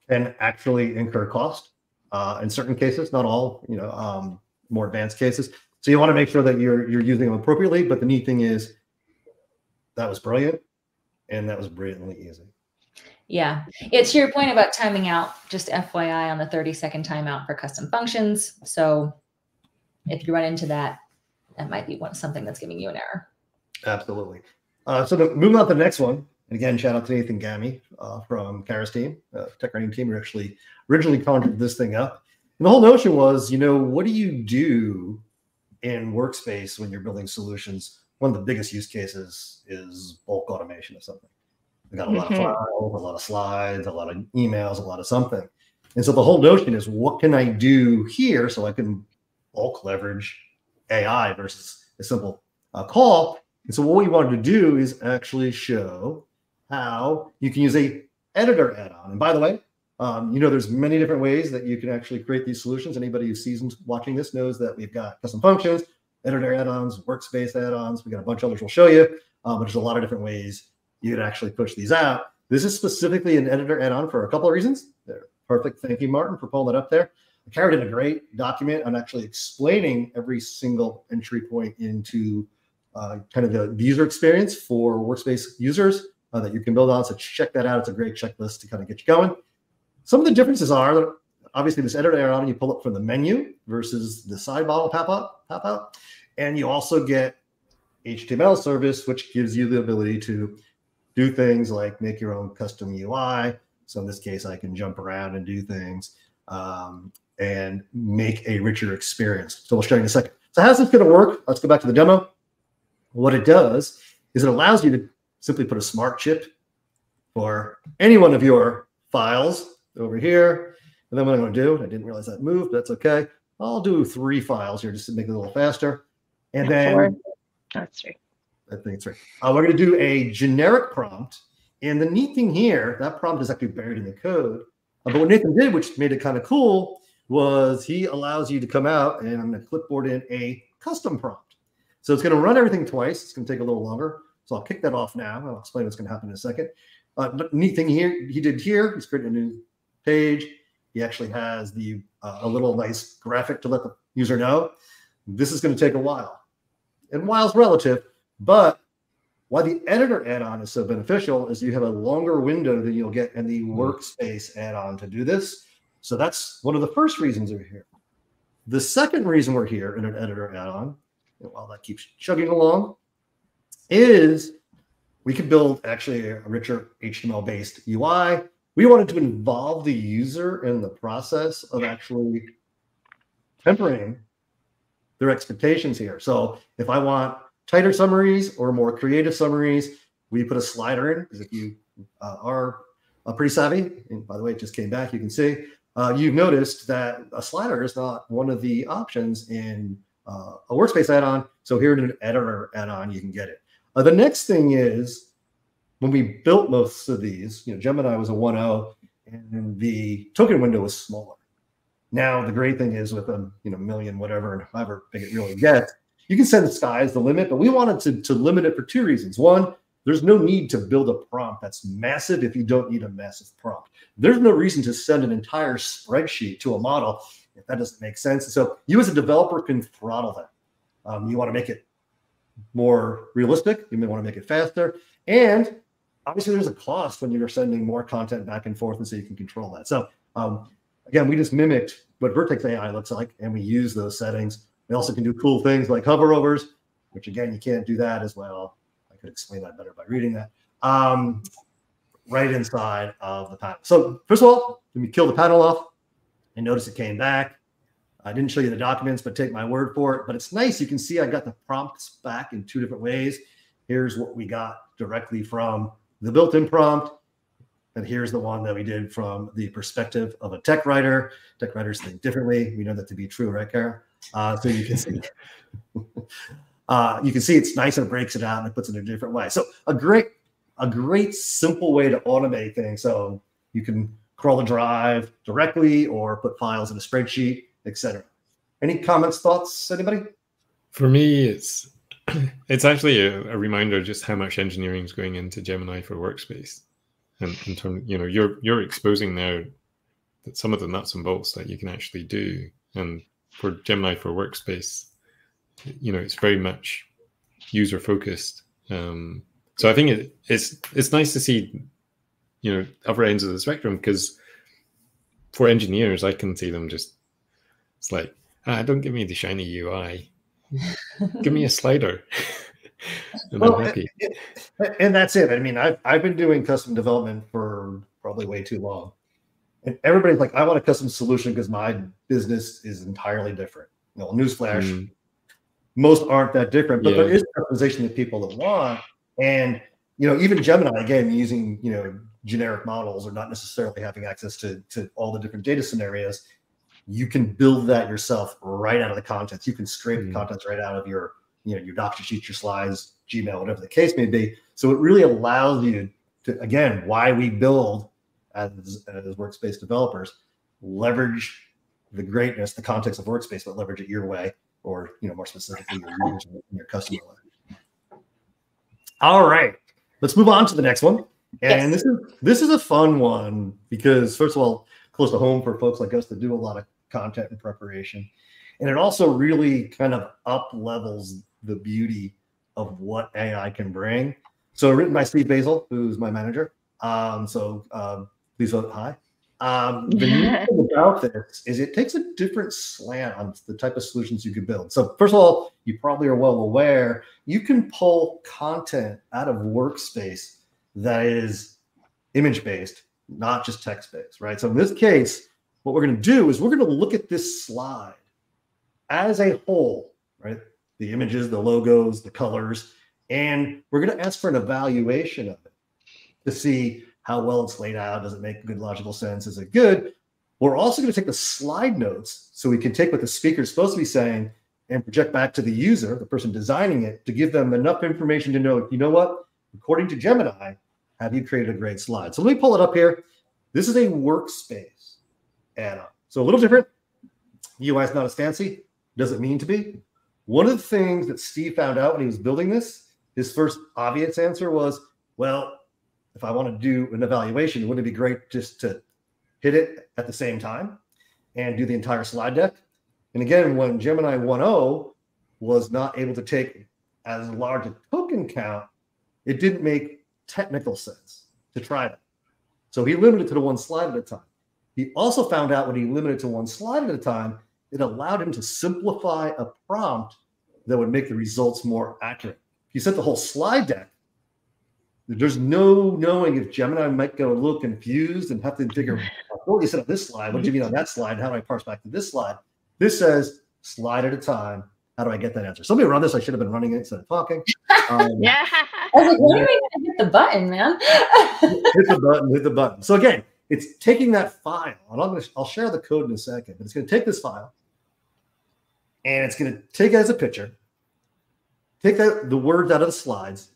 can actually incur cost uh, in certain cases, not all, you know, um, more advanced cases. So you want to make sure that you're you're using them appropriately. But the neat thing is that was brilliant, and that was brilliantly easy. Yeah. It's your point about timing out, just FYI on the 30 second timeout for custom functions. So if you run into that, that might be one, something that's giving you an error. Absolutely. Uh, so the, moving on to the next one, and again, shout out to Nathan Gammy uh, from Kara's team, uh, tech writing team, who actually originally conjured this thing up. And the whole notion was, you know, what do you do in workspace when you're building solutions? One of the biggest use cases is bulk automation of something. We got a lot mm-hmm. of files, a lot of slides, a lot of emails, a lot of something. And so the whole notion is what can I do here so I can bulk leverage AI versus a simple uh, call. And so what we wanted to do is actually show how you can use a editor add-on. And by the way, um, you know, there's many different ways that you can actually create these solutions. Anybody who's seasoned watching this knows that we've got custom functions, editor add-ons, workspace add-ons. We got a bunch of others we'll show you, um, but there's a lot of different ways you can actually push these out. This is specifically an editor add-on for a couple of reasons. They're perfect. Thank you, Martin, for pulling that up there. Kara did a great document on actually explaining every single entry point into uh, kind of the user experience for workspace users uh, that you can build on. So check that out. It's a great checklist to kind of get you going. Some of the differences are that obviously this editor add-on you pull up from the menu versus the side model pop up, pop out, and you also get HTML service, which gives you the ability to do things like make your own custom UI. So in this case, I can jump around and do things um, and make a richer experience. So we'll show you in a second. So how's this going to work? Let's go back to the demo. What it does is it allows you to simply put a smart chip for any one of your files over here. And then what I'm going to do, I didn't realize that moved. That's okay. I'll do three files here just to make it a little faster. And then that's right. I think it's right. Uh, we're going to do a generic prompt. And the neat thing here, that prompt is actually buried in the code. Uh, but what Nathan did, which made it kind of cool, was he allows you to come out and I'm going to clipboard in a custom prompt. So it's going to run everything twice. It's going to take a little longer. So I'll kick that off now. I'll explain what's going to happen in a second. Uh, but neat thing here, he did here, he's created a new page. He actually has the uh, a little nice graphic to let the user know this is going to take a while. And while's relative, but why the editor add-on is so beneficial is you have a longer window than you'll get in the hmm. workspace add-on to do this. So that's one of the first reasons we're here. The second reason we're here in an editor add-on, while that keeps chugging along, is we can build actually a richer HTML-based UI. We wanted to involve the user in the process of actually tempering their expectations here. So if I want tighter summaries or more creative summaries, we put a slider in because if you uh, are uh, pretty savvy, and by the way, it just came back, you can see, uh, you've noticed that a slider is not one of the options in uh, a workspace add-on. So here in an editor add-on, you can get it. Uh, the next thing is when we built most of these, you know, Gemini was a 1.0 and the token window was smaller. Now the great thing is with a you know million whatever and however big it really gets, you can send the sky as the limit, but we wanted to, to limit it for two reasons. One, there's no need to build a prompt that's massive if you don't need a massive prompt. There's no reason to send an entire spreadsheet to a model if that doesn't make sense. So you as a developer can throttle that. Um, you want to make it more realistic. You may want to make it faster. And obviously there's a cost when you're sending more content back and forth and so you can control that. So um, again, we just mimicked what Vertex AI looks like and we use those settings we also can do cool things like hoverovers, which again, you can't do that as well. I could explain that better by reading that. Um, right inside of the panel. So first of all, let me kill the panel off and notice it came back. I didn't show you the documents, but take my word for it. But it's nice. You can see I got the prompts back in two different ways. Here's what we got directly from the built-in prompt. And here's the one that we did from the perspective of a tech writer. Tech writers think differently. We know that to be true, right, Kara? Uh, so you can see, uh, you can see it's nice and it breaks it out and it puts it in a different way. So a great, a great simple way to automate things. So you can crawl a drive directly or put files in a spreadsheet, etc. Any comments, thoughts, anybody? For me, it's it's actually a, a reminder just how much engineering is going into Gemini for Workspace, and in terms, you know, you're you're exposing now that some of the nuts and bolts that you can actually do, and for Gemini for Workspace, you know, it's very much user focused. Um, so I think it, it's it's nice to see, you know, upper ends of the spectrum because for engineers, I can see them just. It's like, ah, don't give me the shiny UI. Give me a slider. and Well, I'm happy. and- and that's it. I mean, I've I've been doing custom development for probably way too long, and everybody's like, I want a custom solution because my business is entirely different. You know, newsflash, Mm, most aren't that different, but there Yeah. is customization that people that want. And you know, even Gemini, again, using you know generic models or not necessarily having access to to all the different data scenarios, you can build that yourself right out of the contents. You can scrape the Mm. contents right out of your you know your document sheet, your slides, Gmail, whatever the case may be. So it really allows you to again why we build as as workspace developers leverage the greatness, the context of workspace, but leverage it your way, or you know more specifically your your customer way. All right, let's move on to the next one. And this is this is a fun one because first of all, close to home for folks like us that do a lot of content and preparation, and it also really kind of up levels the beauty of what AI can bring. So written by Steve Bazyl, who's my manager. Um, so um, please vote hi. Um, the neat thing about this is it takes a different slant on the type of solutions you can build. So first of all, you probably are well aware you can pull content out of workspace that is image based, not just text based, right? So in this case, what we're going to do is we're going to look at this slide as a whole, right? The images, the logos, the colors, and we're going to ask for an evaluation of it to see how well it's laid out. Does it make good logical sense? Is it good? We're also going to take the slide notes so we can take what the speaker is supposed to be saying and project back to the user, the person designing it, to give them enough information to know, you know what? According to Gemini, have you created a great slide? So let me pull it up here. This is a workspace add-on. So a little different. UI is not as fancy. Doesn't mean to be. One of the things that Steve found out when he was building this, his first obvious answer was, well, if I want to do an evaluation, wouldn't it be great just to hit it at the same time and do the entire slide deck? And again, when Gemini 1.0 was not able to take as large a token count, it didn't make technical sense to try that. So he limited to the one slide at a time. He also found out when he limited to one slide at a time, it allowed him to simplify a prompt that would make the results more accurate. He you set the whole slide deck, there's no knowing if Gemini might get a little confused and have to figure, what you said on this slide, what do you mean on that slide? How do I parse back to this slide? This says slide at a time. How do I get that answer? Somebody run this. I should have been running it instead of talking. Um, yeah. I was like, when are we gonna hit the button, man? hit the button, hit the button. So again, it's taking that file, and I'm gonna I'll share the code in a second, but it's gonna take this file and it's gonna take it as a picture, take that the words out of the slides,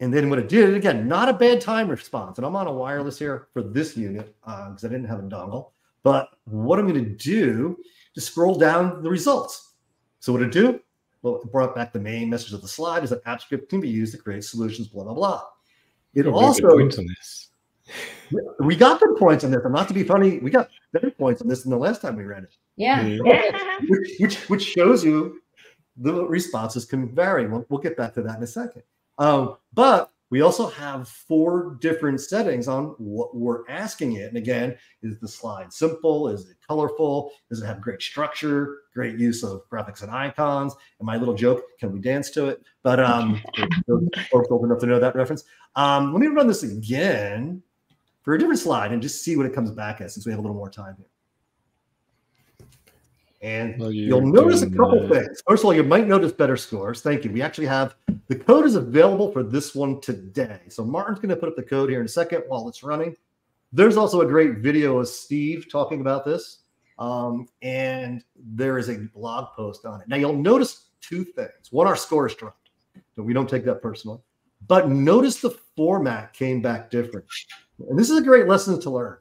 and then what it did again, not a bad time response. And I'm on a wireless here for this unit uh, because I didn't have a dongle. But what I'm gonna do to scroll down the results. So what it do? Well, it brought back the main message of the slide is that Apps Script can be used to create solutions, blah, blah, blah. It also point on this. We got good points on this. And not to be funny, we got better points on this than the last time we read it, Yeah. Yeah. which which, which shows you the responses can vary. We'll, we'll get back to that in a second. Um, but we also have four different settings on what we're asking it. And again, is the slide simple? Is it colorful? Does it have great structure? Great use of graphics and icons? And my little joke, can we dance to it? But um, folks old enough to know that reference. Um, let me run this again for a different slide and just see what it comes back as since we have a little more time here. And While you'll notice a couple that- things. First of all, you might notice better scores. Thank you. We actually have the code is available for this one today. So Martin's going to put up the code here in a second while it's running. There's also a great video of Steve talking about this. Um, and there is a blog post on it. Now you'll notice two things. One, our score is dropped. So we don't take that personally. But notice the format came back different. And this is a great lesson to learn.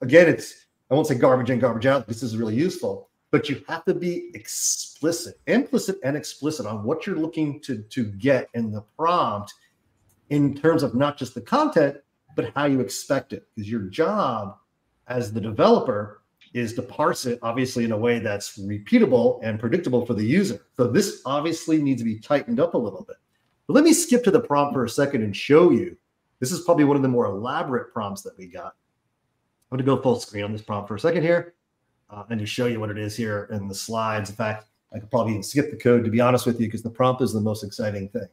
Again, it's I won't say garbage in, garbage out. This is really useful, but you have to be explicit, implicit, and explicit on what you're looking to, to get in the prompt in terms of not just the content, but how you expect it. Because your job as the developer is to parse it, obviously, in a way that's repeatable and predictable for the user. So this obviously needs to be tightened up a little bit. But let me skip to the prompt for a second and show you. This is probably one of the more elaborate prompts that we got. I'm going to go full screen on this prompt for a second here uh, and to show you what it is here in the slides. In fact, I could probably even skip the code to be honest with you because the prompt is the most exciting thing.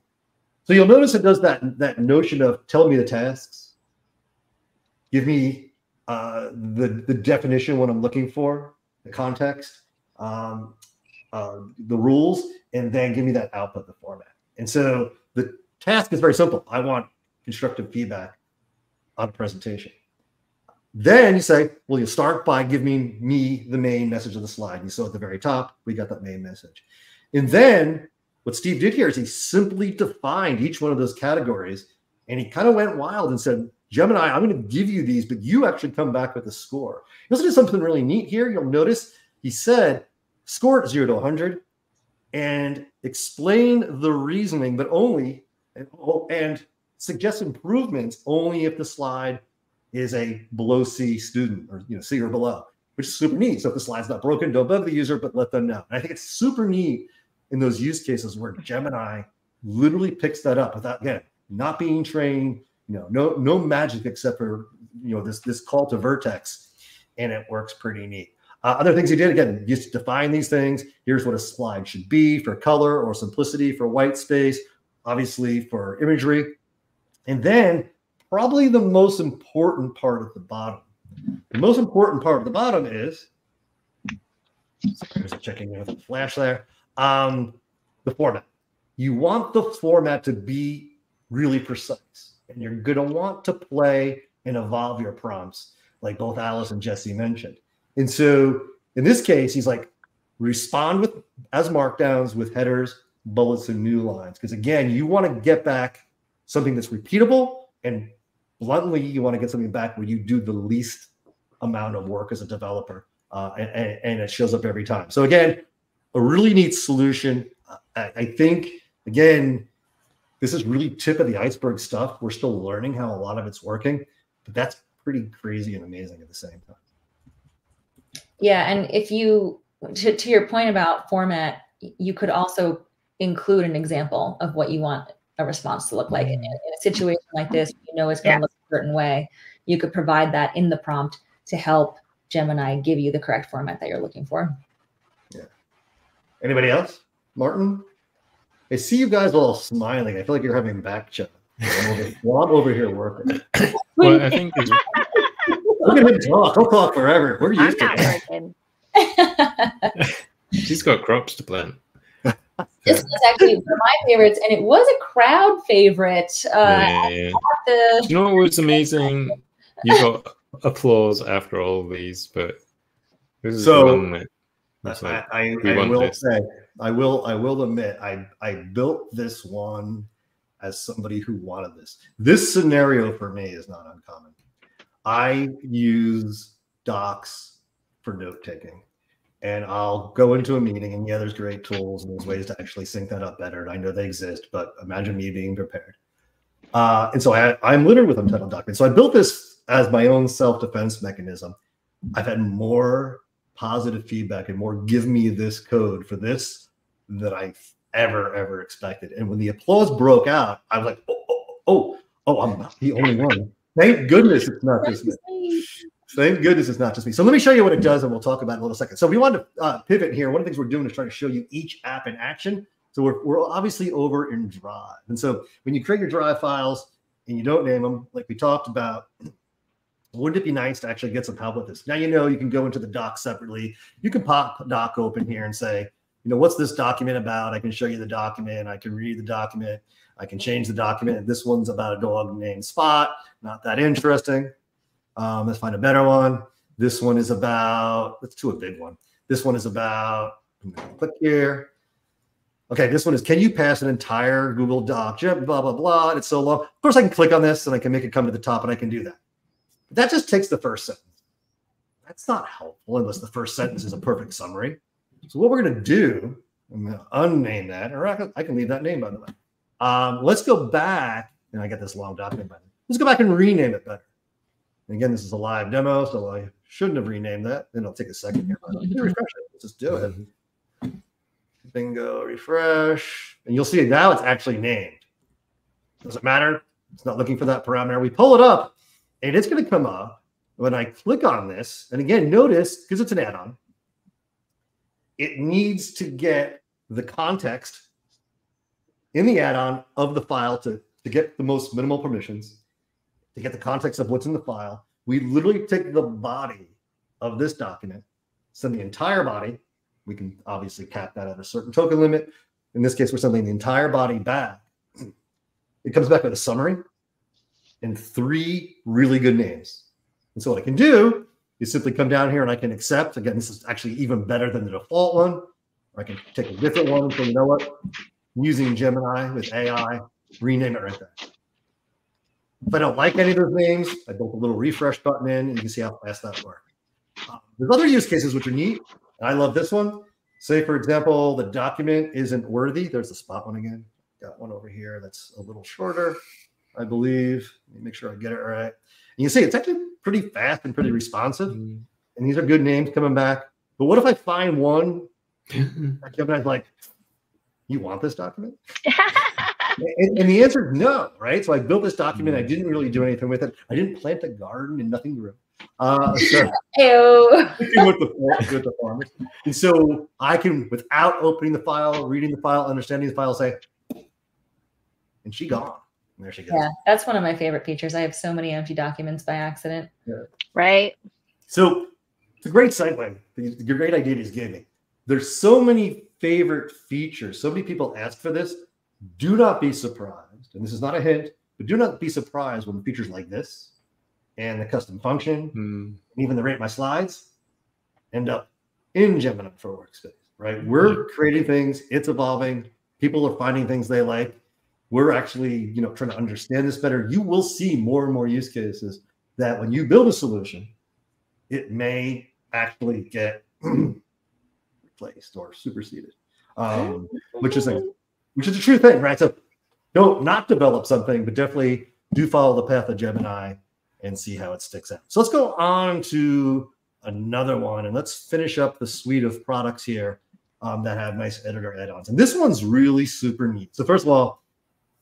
So you'll notice it does that, that notion of tell me the tasks, give me uh, the, the definition, what I'm looking for, the context, um, uh, the rules, and then give me that output, the format. And so the task is very simple. I want constructive feedback on a presentation. Then you say, well, you start by giving me the main message of the slide. You saw at the very top, we got that main message. And then what Steve did here is he simply defined each one of those categories and he kind of went wild and said, Gemini, I'm going to give you these, but you actually come back with a score. He also did something really neat here. You'll notice he said, score it zero to 100 and explain the reasoning, but only and, oh, and suggest improvements only if the slide is a below C student or you know C or below, which is super neat. So if the slide's not broken, don't bug the user, but let them know. And I think it's super neat in those use cases where Gemini literally picks that up without again not being trained, you know, no no magic except for you know this this call to vertex, and it works pretty neat. Uh, other things he did again, just define these things. Here's what a slide should be for color or simplicity for white space, obviously for imagery, and then probably the most important part at the bottom. The most important part at the bottom is sorry, checking in with a flash there. Um, the format. You want the format to be really precise, and you're going to want to play and evolve your prompts, like both Alice and Jesse mentioned. And so in this case, he's like, respond with as markdowns with headers, bullets, and new lines. Because again, you want to get back something that's repeatable and bluntly, you want to get something back where you do the least amount of work as a developer, uh, and, and, it shows up every time. So again, a really neat solution. I, I think again, this is really tip of the iceberg stuff. We're still learning how a lot of it's working, but that's pretty crazy and amazing at the same time. Yeah, and if you to, to your point about format, you could also include an example of what you want a response to look like. Mm. In, in a situation like this, you know it's going to yeah. look a certain way. You could provide that in the prompt to help Gemini give you the correct format that you're looking for. Yeah. Anybody else? Martin? I see you guys all smiling. I feel like you're having back chat. I'm over, well, I'm over here working. well, I think look at him talk. He'll talk forever. We're used I'm to it. She's got crops to plant. This was actually one of my favorites, and it was a crowd favorite. Uh, yeah. the- you know what was amazing? You got applause after all of these, but this is so, one that like, I, I, I will this. say, I will, I will admit, I, I built this one as somebody who wanted this. This scenario for me is not uncommon. I use docs for note taking and I'll go into a meeting and yeah, there's great tools and there's ways to actually sync that up better. And I know they exist, but imagine me being prepared. Uh, and so I, I'm littered with untitled documents. So I built this as my own self-defense mechanism. I've had more positive feedback and more give me this code for this than I ever, ever expected. And when the applause broke out, I was like, oh, oh, oh, oh I'm not the only one. Thank goodness it's not just me. Thank goodness it's not just me. So let me show you what it does, and we'll talk about it in a little second. So we want to uh, pivot here. One of the things we're doing is trying to show you each app in action. So we're, we're obviously over in Drive. And so when you create your Drive files and you don't name them, like we talked about, wouldn't it be nice to actually get some help with this? Now you know you can go into the doc separately. You can pop doc open here and say, you know, what's this document about? I can show you the document. I can read the document. I can change the document. This one's about a dog named Spot. Not that interesting. Um, let's find a better one. This one is about, let's do a big one. This one is about, click here. Okay, this one is, can you pass an entire Google Doc, blah, blah, blah. It's so long. Of course, I can click on this and I can make it come to the top and I can do that. But that just takes the first sentence. That's not helpful unless the first sentence is a perfect summary. So what we're going to do, I'm going to unname that, or I can, I can leave that name, by the way. Um, let's go back, and I get this long document Let's go back and rename it better. And again, this is a live demo, so I shouldn't have renamed that. Then it'll take a second here. refresh it. Let's just do it. Mm-hmm. Bingo, refresh. And you'll see now it's actually named. Doesn't matter. It's not looking for that parameter. We pull it up and it's going to come up when I click on this. And again, notice because it's an add on, it needs to get the context in the add on of the file to, to get the most minimal permissions, to get the context of what's in the file. We literally take the body of this document, send the entire body. We can obviously cap that at a certain token limit. In this case, we're sending the entire body back. It comes back with a summary and three really good names. And so what I can do is simply come down here and I can accept. Again, this is actually even better than the default one. Or I can take a different one. So you know what? using Gemini with AI, rename it right there. If I don't like any of those names, I built a little refresh button in, and you can see how fast that works. Uh, there's other use cases which are neat. I love this one. Say, for example, the document isn't worthy. There's the spot one again. Got one over here that's a little shorter, I believe. Let me make sure I get it right. And you see it's actually pretty fast and pretty responsive. Mm-hmm. And these are good names coming back. But what if I find one? Gemini's like, you want this document? and, and, the answer is no, right? So I built this document. I didn't really do anything with it. I didn't plant a garden and nothing grew. Uh, so with the, with the farmers. And so I can, without opening the file, reading the file, understanding the file, say, and she gone. And there she goes. Yeah, that's one of my favorite features. I have so many empty documents by accident. Yeah. Right. So it's a great segue. The great idea is giving. There's so many favorite features. So many people ask for this. Do not be surprised. And this is not a hint, but do not be surprised when features like this and the custom function, mm. even the rate my slides end up in Gemini for Workspace, right? We're mm. creating things, it's evolving. People are finding things they like. We're actually, you know, trying to understand this better. You will see more and more use cases that when you build a solution, it may actually get replaced or superseded, um, which is a which is a true thing, right? So don't not develop something, but definitely do follow the path of Gemini and see how it sticks out. So let's go on to another one and let's finish up the suite of products here um, that have nice editor add-ons. And this one's really super neat. So first of all,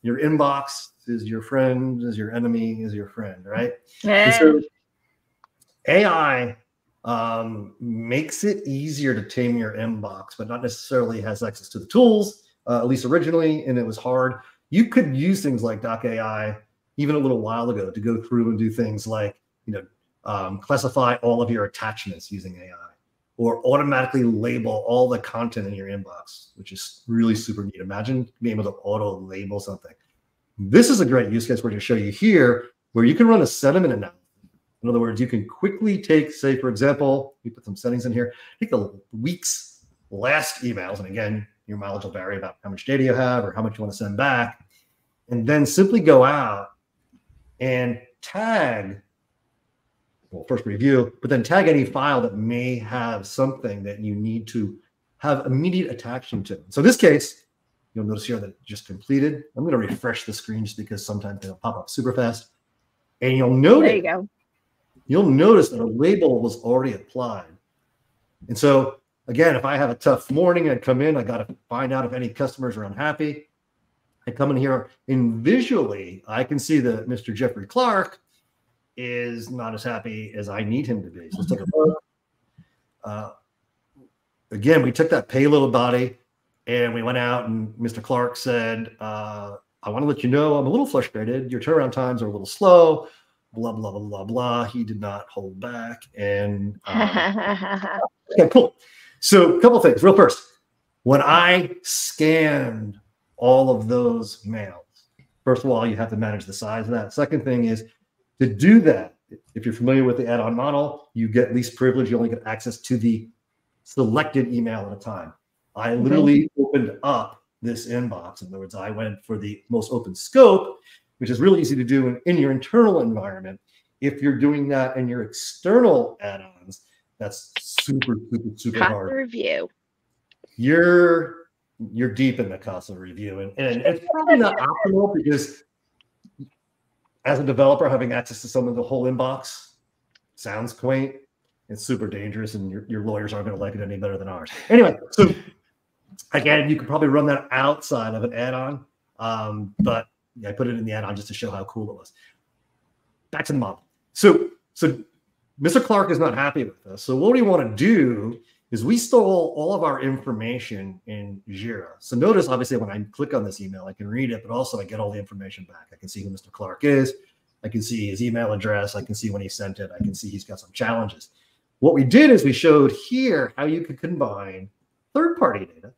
your inbox is your friend, is your enemy, is your friend, right? Yeah. So AI um, makes it easier to tame your inbox, but not necessarily has access to the tools, uh, at least originally, and it was hard. You could use things like Doc AI even a little while ago to go through and do things like, you know, um, classify all of your attachments using AI or automatically label all the content in your inbox, which is really super neat. Imagine being able to auto label something. This is a great use case we're going to show you here where you can run a sentiment analysis in other words, you can quickly take, say, for example, we put some settings in here, take the week's last emails, and again, your mileage will vary about how much data you have or how much you want to send back, and then simply go out and tag, well, first review, but then tag any file that may have something that you need to have immediate attachment to. So in this case, you'll notice here that it just completed. I'm going to refresh the screen just because sometimes they'll pop up super fast. And you'll notice there you go you'll notice that a label was already applied. And so, again, if I have a tough morning, I come in, I got to find out if any customers are unhappy. I come in here and visually, I can see that Mr. Jeffrey Clark is not as happy as I need him to be. So let's take a look. Uh, again, we took that pay little body and we went out, and Mr. Clark said, uh, I want to let you know I'm a little frustrated. Your turnaround times are a little slow blah blah blah blah blah. He did not hold back, and um, okay, cool. So, a couple things. Real first, when I scanned all of those mails, first of all, you have to manage the size of that. Second thing is to do that. If you're familiar with the add-on model, you get least privilege. You only get access to the selected email at a time. I literally opened up this inbox. In other words, I went for the most open scope which is really easy to do in, in your internal environment. If you're doing that in your external add-ons, that's super, super, super Casa hard. Review. You're you're deep in the Casa review, and, and it's probably not optimal because as a developer, having access to some of the whole inbox sounds quaint. It's super dangerous, and your, your lawyers aren't going to like it any better than ours. Anyway, so again, you could probably run that outside of an add-on, um, but I put it in the add-on just to show how cool it was. Back to the model. So, so Mr. Clark is not happy with this. So what we want to do is we stole all of our information in Jira. So notice, obviously, when I click on this email, I can read it, but also I get all the information back. I can see who Mr. Clark is. I can see his email address. I can see when he sent it. I can see he's got some challenges. What we did is we showed here how you could combine third-party data.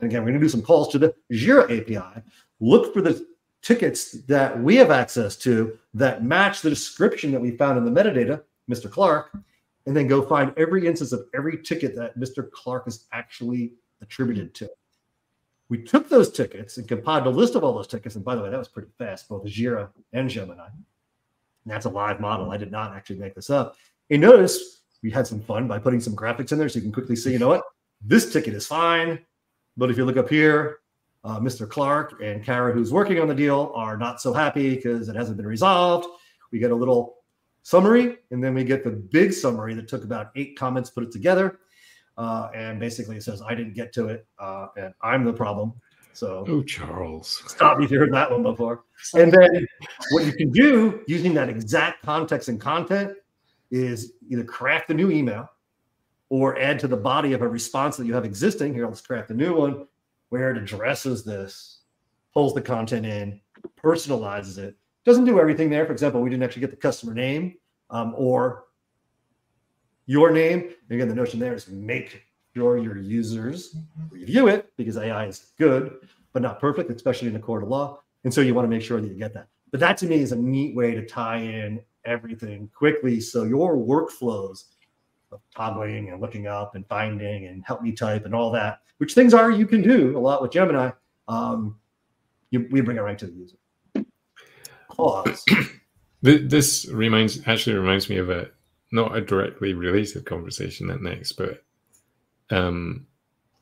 And again, we're going to do some calls to the Jira API. Look for the tickets that we have access to that match the description that we found in the metadata, Mr. Clark, and then go find every instance of every ticket that Mr. Clark is actually attributed to. We took those tickets and compiled a list of all those tickets. And by the way, that was pretty fast, both Jira and Gemini. And that's a live model. I did not actually make this up. And notice we had some fun by putting some graphics in there so you can quickly see, you know what? This ticket is fine. But if you look up here, uh, Mr. Clark and Kara, who's working on the deal, are not so happy because it hasn't been resolved. We get a little summary, and then we get the big summary that took about eight comments, put it together. Uh, and basically it says, I didn't get to it, uh, and I'm the problem. So, oh, Charles, stop me if you heard that one before. And then what you can do using that exact context and content is either craft a new email or add to the body of a response that you have existing. Here, let's craft a new one where it addresses this, pulls the content in, personalizes it, doesn't do everything there. For example, we didn't actually get the customer name um, or your name. Again, the notion there is make sure your users review it because AI is good, but not perfect, especially in the court of law. And so you want to make sure that you get that. But that to me is a neat way to tie in everything quickly. So your workflows of toggling and looking up and finding and help me type and all that, which things are you can do a lot with Gemini, um, you, we bring it right to the user. This reminds actually reminds me of a not a directly related conversation at next, but um,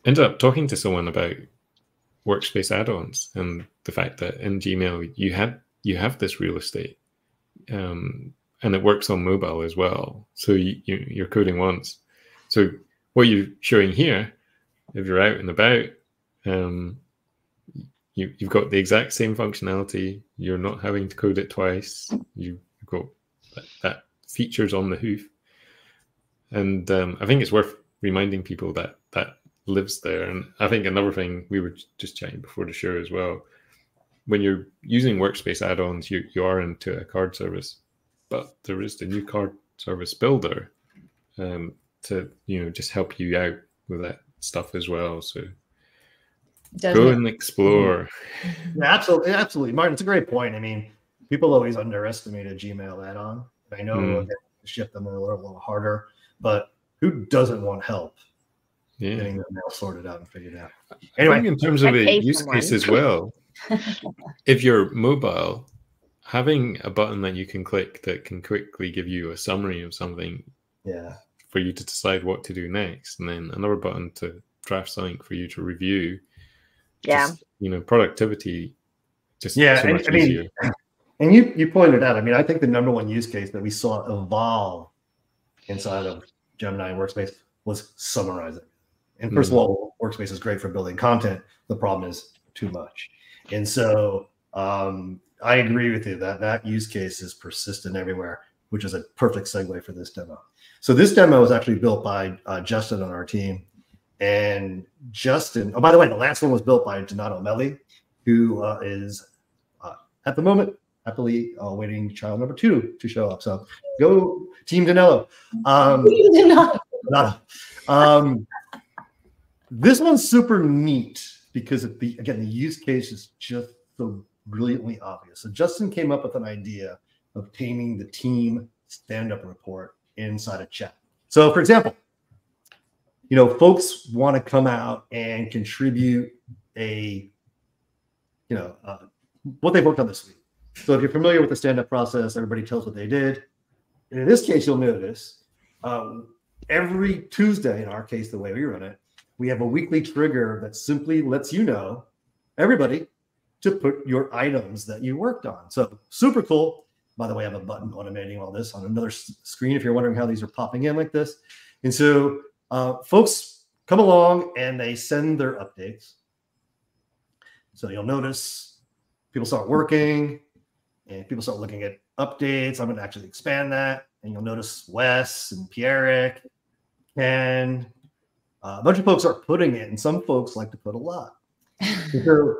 ended up talking to someone about workspace add-ons and the fact that in Gmail you had you have this real estate, um, and it works on mobile as well. So you, you, you're coding once. So what you're showing here, if you're out and about, um, you, you've got the exact same functionality. You're not having to code it twice. You've got that, that features on the hoof. And um, I think it's worth reminding people that that lives there. And I think another thing we were just chatting before the show as well. When you're using workspace add-ons, you, you are into a card service, but there is the new card service builder um, to you know just help you out with that stuff as well. So Go and explore. Yeah, absolutely, absolutely, Martin. It's a great point. I mean, people always underestimate a Gmail add-on. I know mm. ship them a little, a little harder, but who doesn't want help yeah. getting their mail sorted out and figured out? Anyway, in terms of a use someone. case as well, if you're mobile, having a button that you can click that can quickly give you a summary of something, yeah, for you to decide what to do next, and then another button to draft something for you to review yeah. just, you know productivity just yeah so and, I mean, and you you pointed out i mean i think the number one use case that we saw evolve inside of gemini workspace was summarizing. And 1st mm-hmm. of all workspace is great for building content. The problem is too much. And so um, i agree with you that that use case is persistent everywhere which is a perfect segue for this demo. So this demo was actually built by uh, justin on our team and Justin, oh, by the way, the last one was built by Donato Melli, who uh, is uh, at the moment happily uh, waiting child number two to show up. So go Team Danilo. Um, Donato. Um, this one's super neat because the again the use case is just so brilliantly obvious. So Justin came up with an idea of taming the team stand-up report inside a chat. So for example, you know, folks want to come out and contribute a, you know, uh, what they worked on this week. So if you're familiar with the stand-up process, everybody tells what they did. And in this case, you'll notice um, every Tuesday, in our case, the way we run it, we have a weekly trigger that simply lets you know, everybody, to put your items that you worked on. So super cool. By the way, I have a button automating all this on another screen if you're wondering how these are popping in like this. And so uh, folks come along and they send their updates. So you'll notice people start working and people start looking at updates. I'm going to actually expand that. And you'll notice Wes and Pierrick and uh, a bunch of folks are putting it, and some folks like to put a lot. so,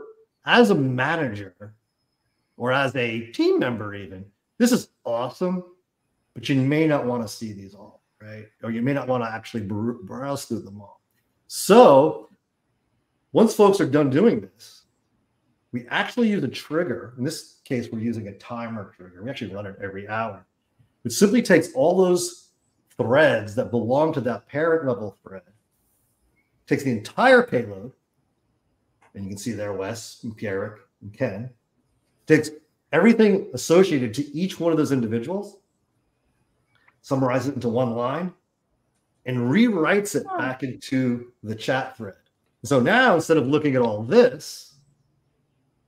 as a manager or as a team member, even this is awesome, but you may not want to see these all, right? Or you may not want to actually browse through them all. So, once folks are done doing this, we actually use a trigger. In this case, we're using a timer trigger. We actually run it every hour. It simply takes all those threads that belong to that parent level thread, takes the entire payload, and you can see there Wes and Pierrick and Ken, takes everything associated to each one of those individuals, summarizes it into one line, and rewrites it back into the chat thread. So now instead of looking at all this,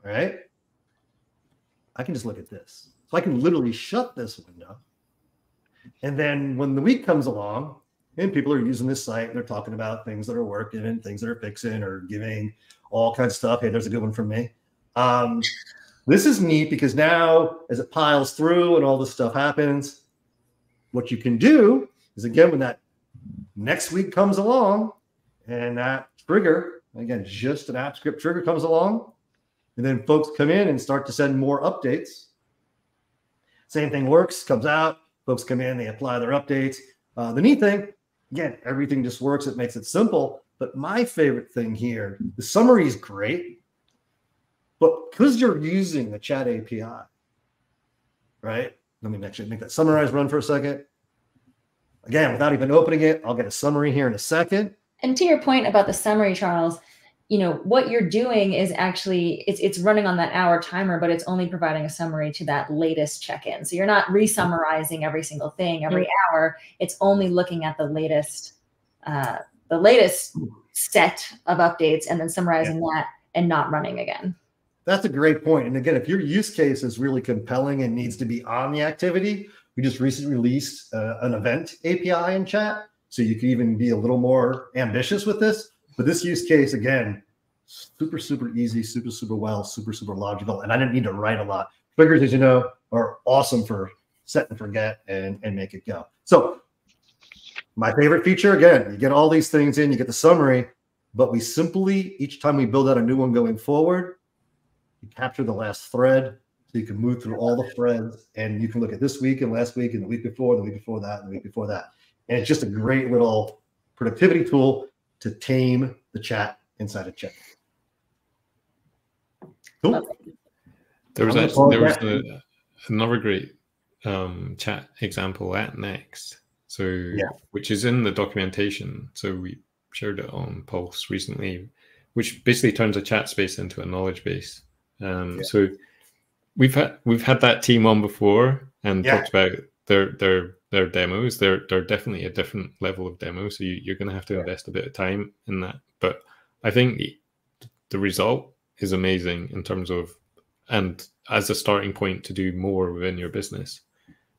right? I can just look at this. So I can literally shut this window. And then when the week comes along and people are using this site, they're talking about things that are working and things that are fixing or giving all kinds of stuff. Hey, there's a good one from me. Um, this is neat because now as it piles through and all this stuff happens, what you can do is again, when that next week comes along and that trigger, again, just an Apps Script trigger comes along, and then folks come in and start to send more updates. Same thing works, comes out, folks come in, they apply their updates. Uh, the neat thing, again, everything just works, it makes it simple. But my favorite thing here, the summary is great, but because you're using the chat API, right? Let me actually make that summarize run for a second. Again, without even opening it, I'll get a summary here in a second. And to your point about the summary, Charles, you know what you're doing is actually it's it's running on that hour timer but it's only providing a summary to that latest check-in so you're not re-summarizing every single thing every mm-hmm. hour it's only looking at the latest uh, the latest set of updates and then summarizing yeah. that and not running again that's a great point. and again if your use case is really compelling and needs to be on the activity we just recently released uh, an event api in chat so you can even be a little more ambitious with this but this use case, again, super, super easy, super, super well, super, super logical. And I didn't need to write a lot. Triggers, as you know, are awesome for set and forget and, and make it go. So my favorite feature, again, you get all these things in, you get the summary, but we simply, each time we build out a new one going forward, you capture the last thread. So you can move through all the threads and you can look at this week and last week and the week before, and the week before that, and the week before that. And it's just a great little productivity tool to tame the chat inside a chat. Cool. There was actually, there was a, another great um, chat example at Next, so yeah. which is in the documentation. So we shared it on Pulse recently, which basically turns a chat space into a knowledge base. Um, yeah. So we've had we've had that team on before and yeah. talked about their their their demos. They're they're definitely a different level of demo. So you, are going to have to invest a bit of time in that. But I think the, the result is amazing in terms of and as a starting point to do more within your business.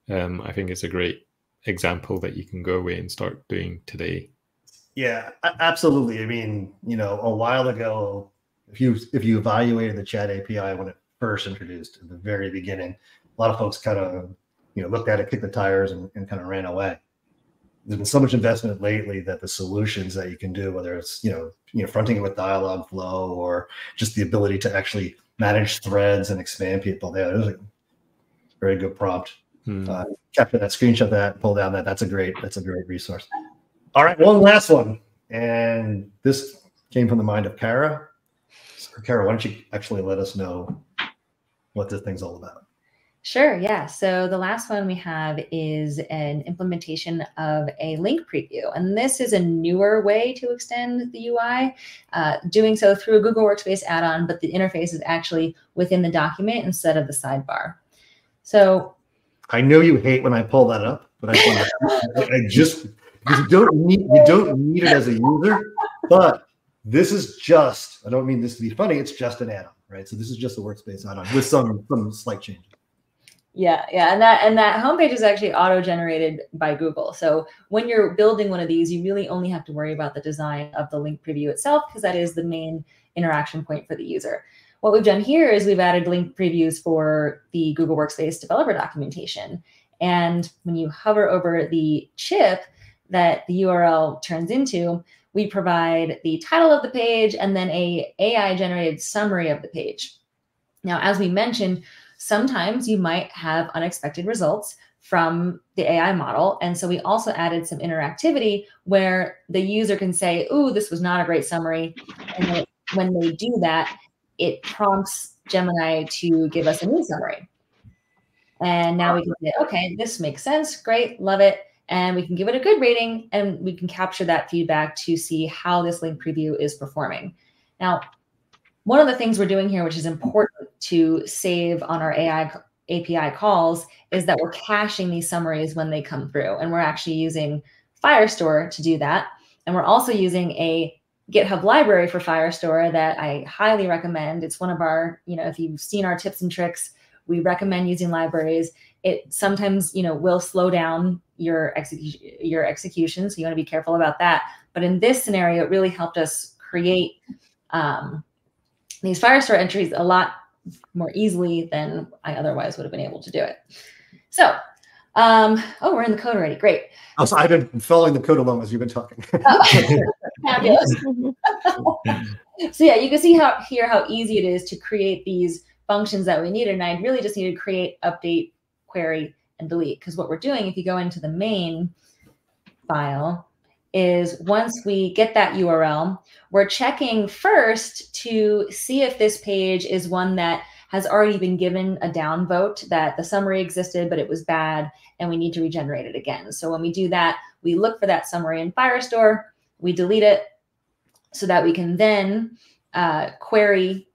Um, I think it's a great example that you can go away and start doing today. Yeah, absolutely. I mean, you know, a while ago, if you if you evaluated the chat API when it first introduced in the very beginning, a lot of folks kind of you know, looked at it, kicked the tires, and, and kind of ran away. There's been so much investment lately that the solutions that you can do, whether it's you know, you know, fronting it with Dialogflow or just the ability to actually manage threads and expand people. There, there's a very good prompt. Hmm. Uh, capture that, screenshot that, pull down that. That's a great. That's a great resource. All right, one last one, and this came from the mind of Kara. Kara, why don't you actually let us know what this thing's all about? Sure, yeah. So the last one we have is an implementation of a link preview. And this is a newer way to extend the UI, uh, doing so through a Google Workspace add-on, but the interface is actually within the document instead of the sidebar. So I know you hate when I pull that up, but I, I just you don't need you don't need it as a user, but this is just I don't mean this to be funny, it's just an add-on, right? So this is just a workspace add-on with some some slight changes. Yeah, yeah, and that and that homepage is actually auto-generated by Google. So when you're building one of these, you really only have to worry about the design of the link preview itself because that is the main interaction point for the user. what we've done here is we've added link previews for the Google Workspace developer documentation. And when you hover over the chip that the URL turns into, we provide the title of the page and then a AI generated summary of the page. Now, as we mentioned, sometimes you might have unexpected results from the AI model. And so we also added some interactivity where the user can say, "Ooh, this was not a great summary." And when they do that, it prompts Gemini to give us a new summary. And now we can say, okay, this makes sense. Great. Love it. And we can give it a good rating and we can capture that feedback to see how this link preview is performing. Now, one of the things we're doing here, which is important to save on our AI API calls, is that we're caching these summaries when they come through. And we're actually using Firestore to do that. And we're also using a GitHub library for Firestore that I highly recommend. It's one of our, you know, if you've seen our tips and tricks, we recommend using libraries. It sometimes, you know, will slow down your execution your execution, so you want to be careful about that. But in this scenario, it really helped us create um, these Firestore entries a lot more easily than I otherwise would have been able to do it. So, um, oh, we're in the code already. Great. Oh, so I've been following the code along as you've been talking. oh, fabulous. so yeah, you can see how here how easy it is to create these functions that we need. And I really just need to create, update, query, and delete. Because what we're doing, if you go into the main file, is once we get that URL, we're checking first to see if this page is one that has already been given a downvote that the summary existed, but it was bad, and we need to regenerate it again. So when we do that, we look for that summary in Firestore, we delete it so that we can then uh, query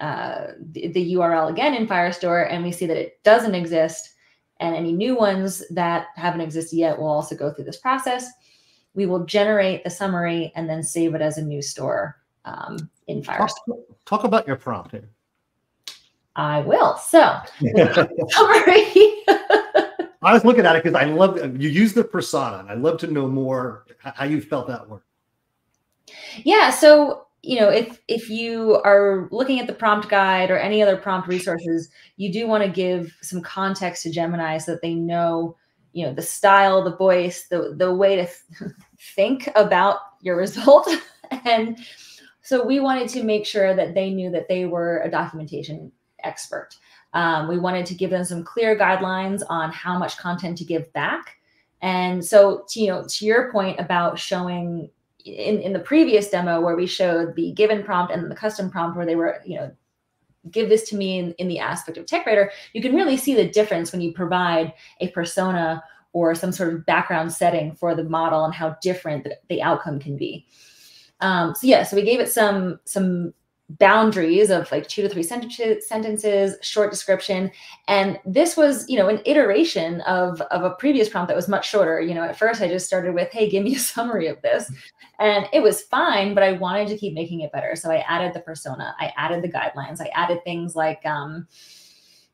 uh, the, the URL again in Firestore, and we see that it doesn't exist. And any new ones that haven't existed yet will also go through this process we will generate the summary and then save it as a new store um, in Firestore. Talk, talk, about your prompt here. I will. So, summary. I was looking at it because I love you use the persona, and I'd love to know more how you felt that work. Yeah. So you know, if if you are looking at the prompt guide or any other prompt resources, you do want to give some context to Gemini so that they know you know the style the voice the the way to th- think about your result. And so we wanted to make sure that they knew that they were a documentation expert. Um, we wanted to give them some clear guidelines on how much content to give back. And so to, you know to your point about showing in, in the previous demo where we showed the given prompt and the custom prompt where they were you know give this to me in, in the aspect of TechWriter, you can really see the difference when you provide a persona or some sort of background setting for the model and how different the, the outcome can be. Um, so yeah, so we gave it some some boundaries of like two to three sentences, sentences, short description. And this was, you know, an iteration of, of a previous prompt that was much shorter. You know, at first I just started with, hey, give me a summary of this. And it was fine, but I wanted to keep making it better. So I added the persona, I added the guidelines, I added things like, um,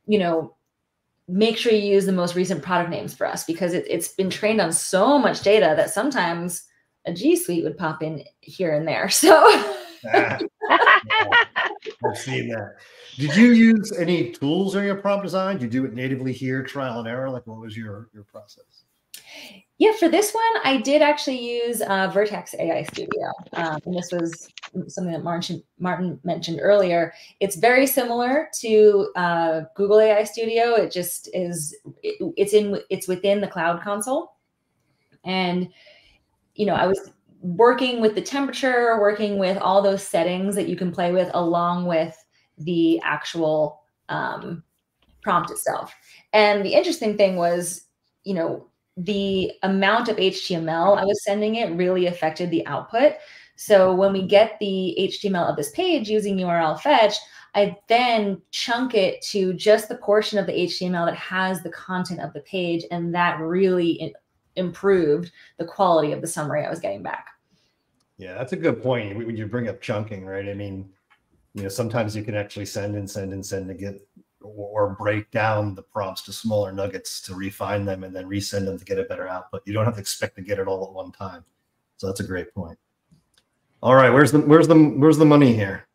you know, make sure you use the most recent product names for us because it, it's been trained on so much data that sometimes a G Suite would pop in here and there. So ah, I've seen that. Did you use any tools in your prompt design? Did you do it natively here, trial and error? Like what was your your process? Yeah, for this one, I did actually use uh, Vertex AI Studio. Um, and this was something that Martin, Martin mentioned earlier. It's very similar to uh, Google AI Studio. It just is, it, it's in, it's within the cloud console. And, you know, I was working with the temperature, working with all those settings that you can play with along with the actual um, prompt itself. And the interesting thing was, you know, the amount of HTML I was sending it really affected the output. So when we get the HTML of this page using URL fetch, I then chunk it to just the portion of the HTML that has the content of the page. And that really improved the quality of the summary I was getting back. Yeah, that's a good point. When you bring up chunking, right? I mean, you know, sometimes you can actually send and send and send to get or break down the prompts to smaller nuggets to refine them and then resend them to get a better output. You don't have to expect to get it all at one time. So that's a great point. All right, where's the where's the where's the money here?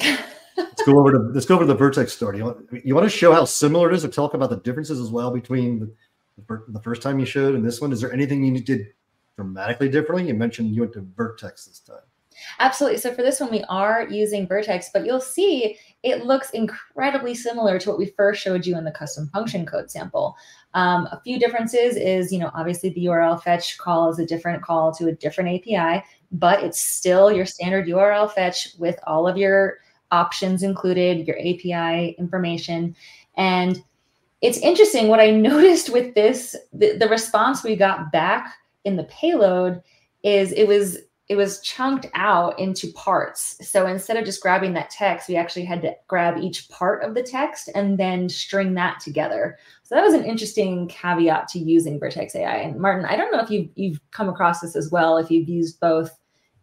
Let's go over to let's go over to the Vertex story. You want, you want to show how similar it is, or talk about the differences as well between the, first time you showed and this one. Is there anything you did dramatically differently? You mentioned you went to Vertex this time. Absolutely. So for this one, we are using Vertex, but you'll see it looks incredibly similar to what we first showed you in the custom function code sample. Um, a few differences is, you know, obviously the URL fetch call is a different call to a different API, but it's still your standard URL fetch with all of your options included, your API information. And it's interesting what I noticed with this, the, the response we got back in the payload is it was it was chunked out into parts. So instead of just grabbing that text, we actually had to grab each part of the text and then string that together. So that was an interesting caveat to using Vertex AI. And Martin, I don't know if you've, you've come across this as well, if you've used both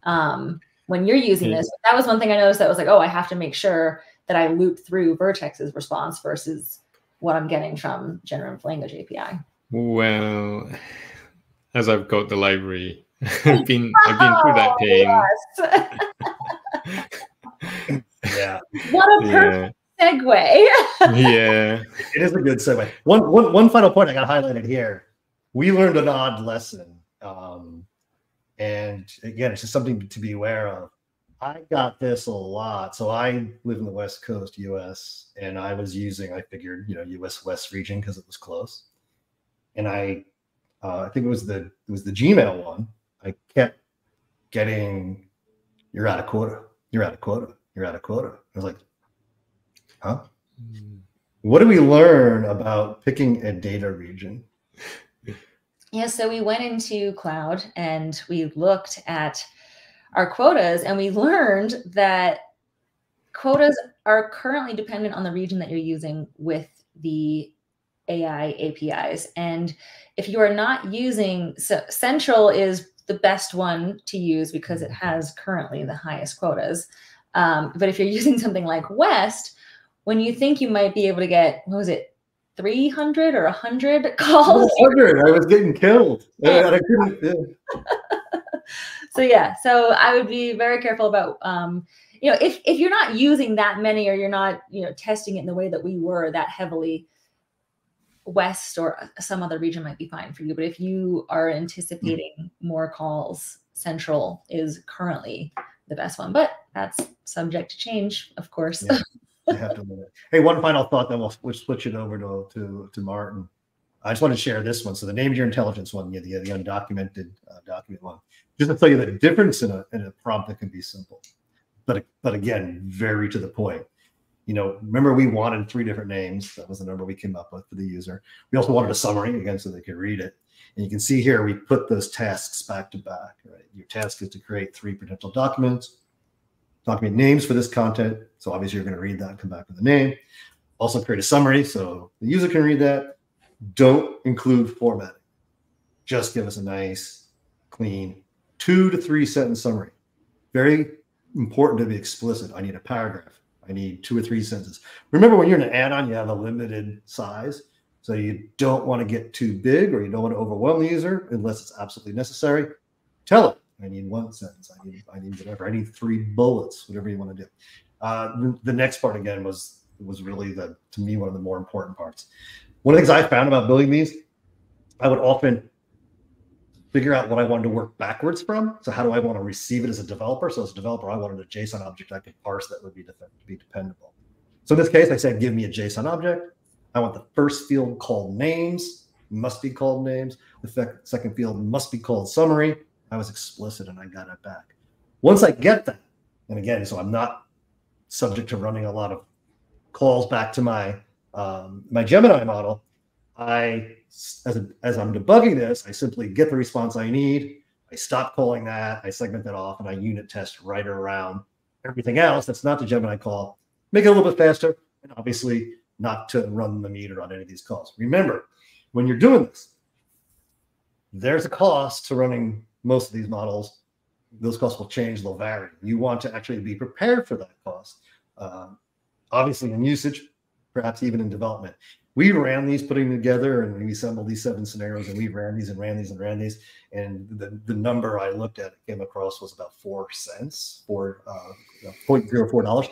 um, when you're using this. But that was one thing I noticed that was like, oh, I have to make sure that I loop through Vertex's response versus what I'm getting from Generative Language API. Well, as I've got the library I've been I've been through that Oh, pain. Yeah, What a perfect segue. yeah. it is a good segue. One, one, one final point I got highlighted here. We learned an odd lesson. Um, and again, it's just something to be aware of. I got this a lot. So I live in the West Coast, US, and I was using, I figured, you know, US West region because it was close. And I, uh, I think it was the it was the Gmail one. I kept getting, you're out of quota. You're out of quota. You're out of quota. I was like, huh? What do we learn about picking a data region? Yeah, so we went into cloud and we looked at our quotas and we learned that quotas are currently dependent on the region that you're using with the AI APIs. And if you are not using, so Central is the best one to use because it has currently the highest quotas. Um, but if you're using something like West, when you think you might be able to get, what was it, 300 or 100 calls? 100. I was getting killed. And I couldn't. yeah. So yeah so i would be very careful about um you know if if you're not using that many or you're not you know testing it in the way that we were that heavily west or some other region might be fine for you but if you are anticipating more calls central is currently the best one but that's subject to change of course Yeah. Hey, one final thought, then we'll, we'll switch it over to, to, to Martin. I just want to share this one. So the name of your intelligence one, yeah, the, the undocumented uh, document one, just to tell you the difference in a, in a prompt that can be simple, but but again, very to the point. You know, remember we wanted three different names. That was the number we came up with for the user. We also wanted a summary again so they could read it. And you can see here we put those tasks back to back. Right, your task is to create three potential documents, document names for this content. So obviously you're going to read that and come back with a name. Also create a summary so the user can read that. Don't include formatting. Just give us a nice, clean two to three sentence summary. Very important to be explicit. I need a paragraph. I need two or three sentences. Remember, when you're in an add-on, you have a limited size. So you don't want to get too big or you don't want to overwhelm the user unless it's absolutely necessary. Tell it. I need one sentence. I need, I need whatever. I need three bullets, whatever you want to do. Uh, the next part again was was really the to me one of the more important parts. One of the things I found about building these, I would often figure out what I wanted to work backwards from. So how do I want to receive it as a developer? So as a developer, I wanted a JSON object I could parse that would be def- be dependable. So in this case, I said, give me a JSON object. I want the first field called names, must be called names. The sec- second field must be called summary. I was explicit and I got it back. Once I get that, and again, so I'm not subject to running a lot of calls back to my um, my Gemini model. I as a, as I'm debugging this, I simply get the response I need. I stop calling that. I segment that off, and I unit test right around everything else that's not the Gemini call. Make it a little bit faster, and obviously not to run the meter on any of these calls. Remember, when you're doing this, there's a cost to running most of these models. Those costs will change, they'll vary. You want to actually be prepared for that cost. Um, obviously, in usage, perhaps even in development. We ran these putting together and we assembled these seven scenarios and we ran these and ran these and ran these. And the, the number I looked at came across was about four cents, four uh, $0.04.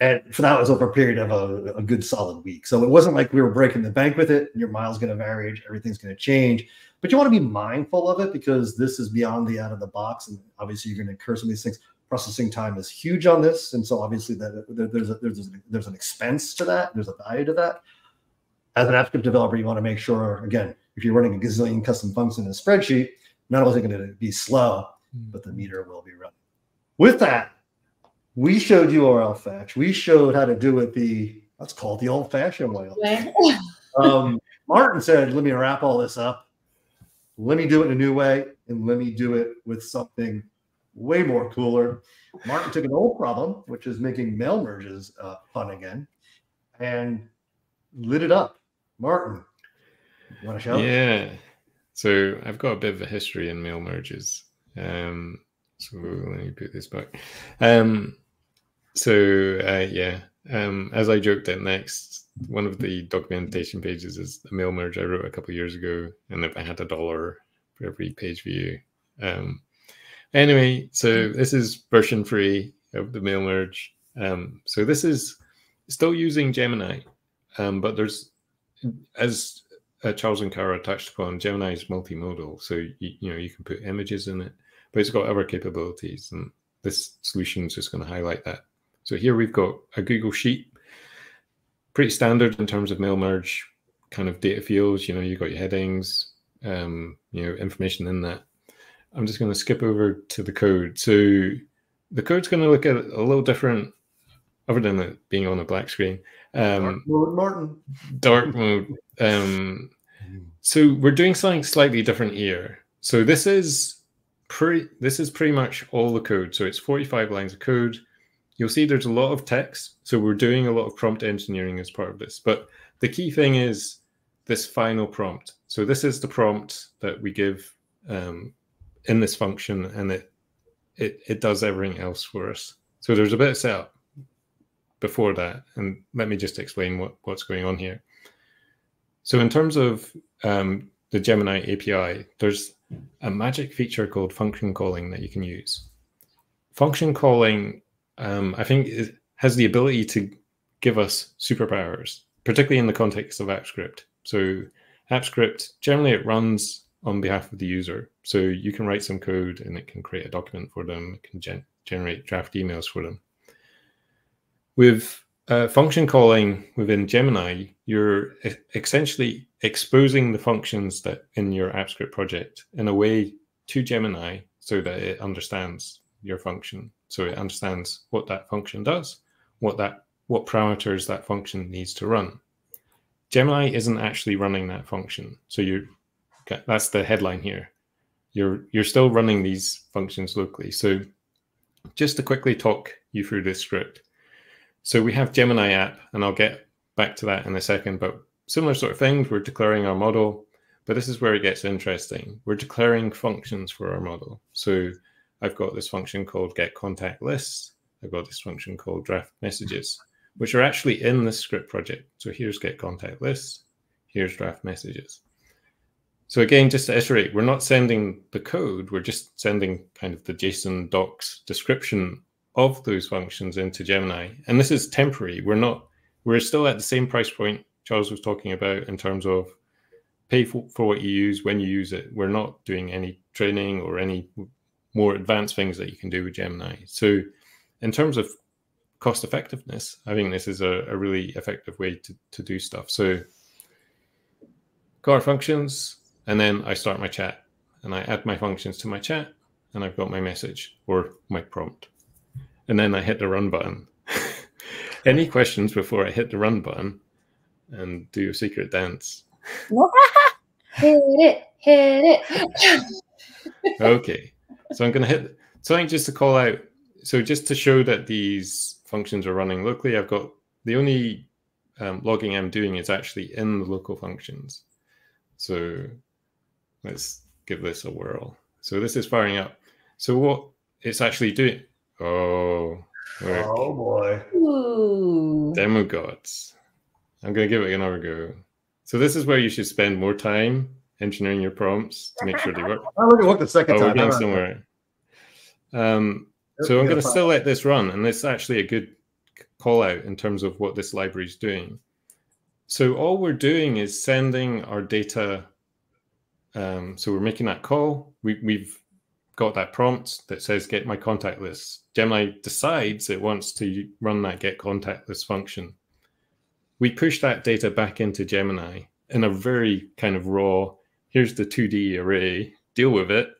and for that was over a period of a, a, good solid week. So it wasn't like we were breaking the bank with it. Your miles going to vary, everything's going to change, but you want to be mindful of it because this is beyond the out of the box, and obviously you're going to incur some of these things. Processing time is huge on this, and so obviously that there's a, there's a, there's an expense to that. There's a value to that. As an Apps Script developer, you want to make sure again if you're running a gazillion custom functions in a spreadsheet, not only is it going to be slow, hmm. but the meter will be running. With that, we showed URL fetch. We showed how to do it the let's call it the old-fashioned way. um, Martin said, "Let me wrap all this up. Let me do it in a new way, and let me do it with something way more cooler." Martin took an old problem, which is making mail merges uh, fun again, and lit it up. Martin, want to show? Yeah. So I've got a bit of a history in mail merges. Um, so let me put this back. Um, so uh, yeah, um, as I joked at next, one of the documentation pages is a mail merge I wrote a couple years ago, and if I had a dollar for every page view. Um, anyway, so this is version three of the mail merge. Um, so this is still using Gemini, um, but there's as uh, Charles and Kara touched upon, Gemini is multimodal, so you, you know you can put images in it, but it's got other capabilities, and this solution is just going to highlight that. So here we've got a Google Sheet, pretty standard in terms of mail merge kind of data fields. You know, you've got your headings, um, you know, information in that. I'm just going to skip over to the code. So the code's going to look at a little different, other than it being on a black screen. Um, dark mode, Martin. Dark mode. Um, so we're doing something slightly different here. So this is pretty. This is pretty much all the code. So it's 45 lines of code you'll see there's a lot of text. So we're doing a lot of prompt engineering as part of this. But the key thing is this final prompt. So this is the prompt that we give um, in this function, and it, it it does everything else for us. So there's a bit of setup before that, and let me just explain what, what's going on here. So in terms of um, the Gemini API, there's a magic feature called function calling that you can use. Function calling um, I think it has the ability to give us superpowers, particularly in the context of Apps Script. So Apps Script generally it runs on behalf of the user. So you can write some code and it can create a document for them. It can gen generate draft emails for them. With uh, function calling within Gemini, you're essentially exposing the functions that in your Apps Script project in a way to Gemini so that it understands your function. So it understands what that function does, what that what parameters that function needs to run. Gemini isn't actually running that function. So you that's the headline here. You're you're still running these functions locally. So just to quickly talk you through this script. So we have Gemini app, and I'll get back to that in a second, but similar sort of things. We're declaring our model, but this is where it gets interesting. We're declaring functions for our model. So I've got this function called get contact lists. I've got this function called draft messages, which are actually in the script project. So here's get contact lists, here's draft messages. So again, just to iterate, we're not sending the code, we're just sending kind of the JSON docs description of those functions into Gemini. And this is temporary. We're not, we're still at the same price point Charles was talking about in terms of pay for, for what you use when you use it. We're not doing any training or any more advanced things that you can do with Gemini. So, in terms of cost effectiveness, I think this is a, a really effective way to, to do stuff. So, car functions, and then I start my chat and I add my functions to my chat, and I've got my message or my prompt. And then I hit the run button. Any questions before I hit the run button and do a secret dance? hit it, hit it. okay so I'm going to hit something just to call out. So just to show that these functions are running locally, I've got the only um, logging I'm doing is actually in the local functions. So let's give this a whirl. So this is firing up. So what it's actually doing? Oh, work. oh boy! Ooh. Demo gods. I'm going to give it another go. So this is where you should spend more time engineering your prompts to make sure they work. I look at what the second oh, time. We're getting somewhere. Um, so I'm going to still let this run, and it's actually a good call out in terms of what this library is doing. So all we're doing is sending our data. Um, so we're making that call. We, we've got that prompt that says get my contact list. Gemini decides it wants to run that get contact list function. We push that data back into Gemini in a very kind of raw, here's the 2D array, deal with it.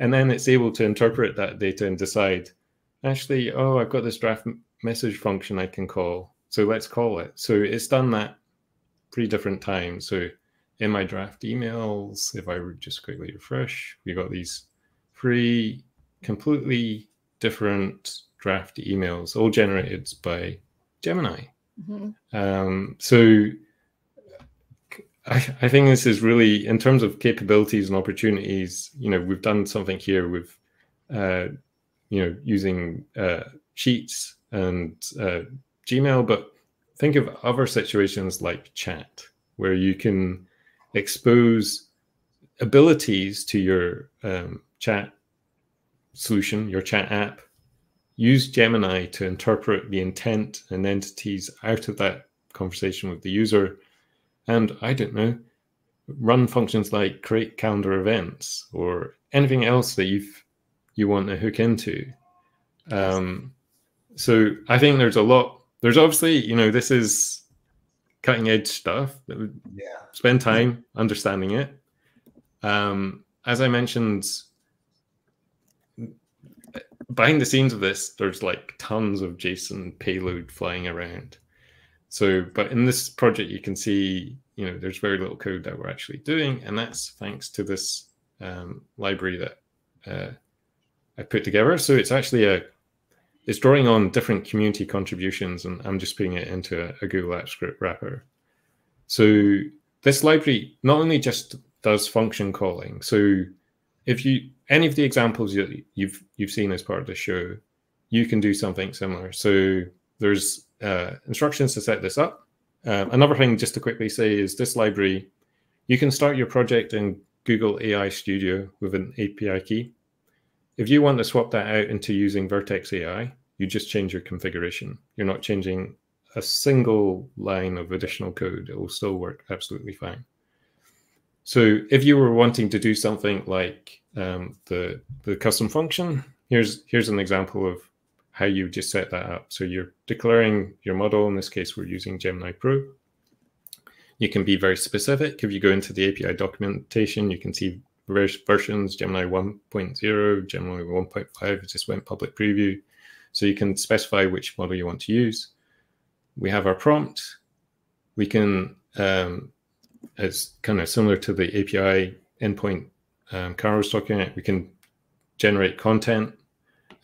And then it's able to interpret that data and decide, actually, oh, I've got this draft message function I can call. So let's call it. So it's done that three different times. So in my draft emails, if I just quickly refresh, we got these three completely different draft emails, all generated by Gemini. Mm-hmm. Um, so I, I, think this is really, in terms of capabilities and opportunities, you know, we've done something here with, uh, you know, using uh, Sheets and uh, Gmail, but think of other situations like chat, where you can expose abilities to your um, chat solution, your chat app, use Gemini to interpret the intent and entities out of that conversation with the user. And I don't know, run functions like create calendar events or anything else that you've you want to hook into. Um, so I think there's a lot. There's obviously, you know, this is cutting edge stuff. Yeah. Spend time understanding it. Um, as I mentioned, behind the scenes of this, there's like tons of JSON payload flying around. So, but in this project, you can see, you know, there's very little code that we're actually doing, and that's thanks to this um, library that uh, I put together. So it's actually a, it's drawing on different community contributions, and I'm just putting it into a, Google Apps Script wrapper. So this library not only just does function calling. So if you any of the examples that you've you've seen as part of the show, you can do something similar. So there's uh, instructions to set this up. Uh, another thing, just to quickly say, is this library. You can start your project in Google AI Studio with an API key. If you want to swap that out into using Vertex AI, you just change your configuration. You're not changing a single line of additional code. It will still work absolutely fine. So if you were wanting to do something like um, the the custom function, here's here's an example of how you just set that up. So you're declaring your model. In this case, we're using Gemini Pro. You can be very specific. If you go into the API documentation, you can see various versions, Gemini 1.0, Gemini 1.5 just went public preview. So you can specify which model you want to use. We have our prompt. We can um, it's kind of similar to the API endpoint um, Carl was talking about. We can generate content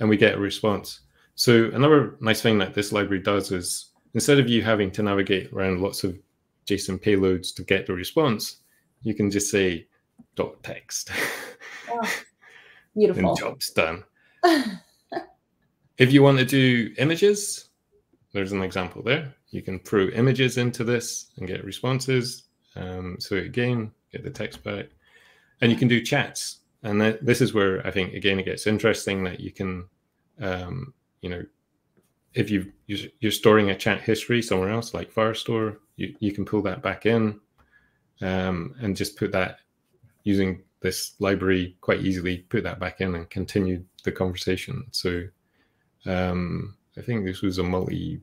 and we get a response. So another nice thing that this library does is instead of you having to navigate around lots of JSON payloads to get the response, you can just say dot text. Oh, beautiful. and job's done. if you want to do images, there's an example there. You can throw images into this and get responses. Um, so again, get the text back, and you can do chats. And that, this is where I think again it gets interesting that you can, um, you know, if you you're storing a chat history somewhere else like Firestore, you you can pull that back in, um, and just put that using this library quite easily. Put that back in and continue the conversation. So um, I think this was a multi-turn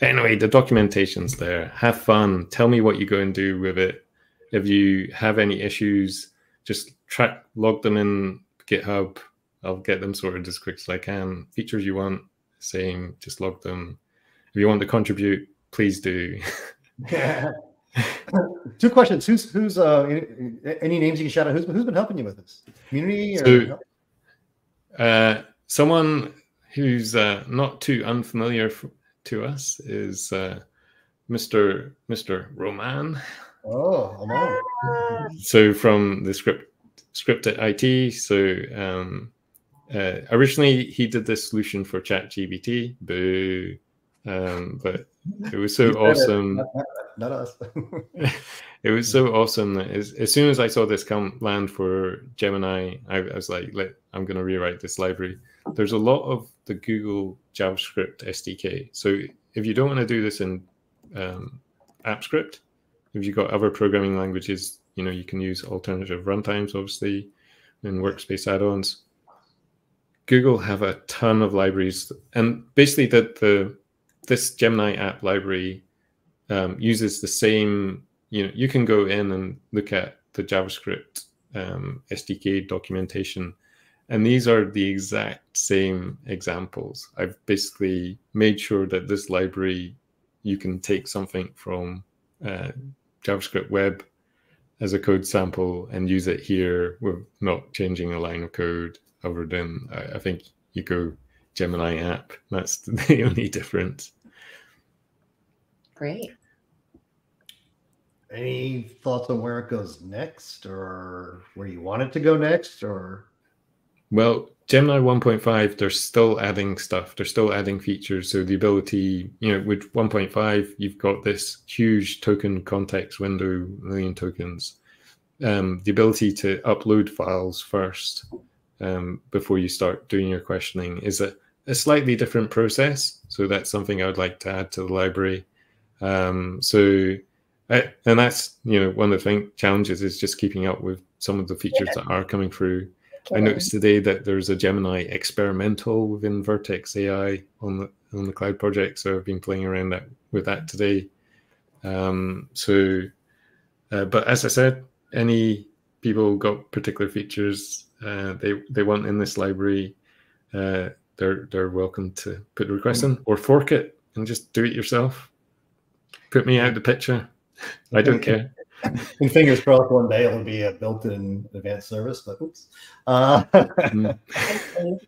Anyway, the documentation's there. Have fun. Tell me what you go and do with it. If you have any issues, just track, log them in GitHub. I'll get them sorted as quick as I can. Features you want, same, just log them. If you want to contribute, please do. yeah. Two questions. Who's who's uh any names you can shout out? Who's who's been helping you with this community? Or... So, uh, someone who's uh, not too unfamiliar to us is uh, Mr. Mr. Romain. Oh, hello. So from the script script at IT. So um, uh, originally he did this solution for ChatGPT. Boo. Um, but it was so awesome. Not, not, not us. it was so awesome that as, as, soon as I saw this come land for Gemini, I, I was like, I'm going to rewrite this library. There's a lot of the Google JavaScript SDK. So if you don't want to do this in um, Apps Script, if you've got other programming languages, you know, you can use alternative runtimes, obviously, and workspace add-ons. Google have a ton of libraries, and basically that the this Gemini app library um, uses the same. You know, you can go in and look at the JavaScript um, SDK documentation, and these are the exact same examples. I've basically made sure that this library you can take something from uh, JavaScript Web as a code sample and use it here. We're not changing a line of code other than I, I think you go Gemini app. That's the only difference. Great. Any thoughts on where it goes next or where you want it to go next or well, Gemini 1.5, they're still adding stuff. They're still adding features. So the ability, you know, with 1.5, you've got this huge token context window, million tokens. Um, the ability to upload files first um, before you start doing your questioning is a, a, slightly different process. So that's something I would like to add to the library. Um, so, I, and that's you know one of the thing, challenges is just keeping up with some of the features yeah. that are coming through. I noticed today that there's a Gemini experimental within Vertex AI on the on the cloud project. So I've been playing around that with that today. Um, so, uh, but as I said, any people got particular features uh, they they want in this library, uh, they're they're welcome to put requests in or fork it and just do it yourself. Put me out the picture. I don't care. and fingers crossed one day it'll be a built-in advanced service, but oops. Uh, mm.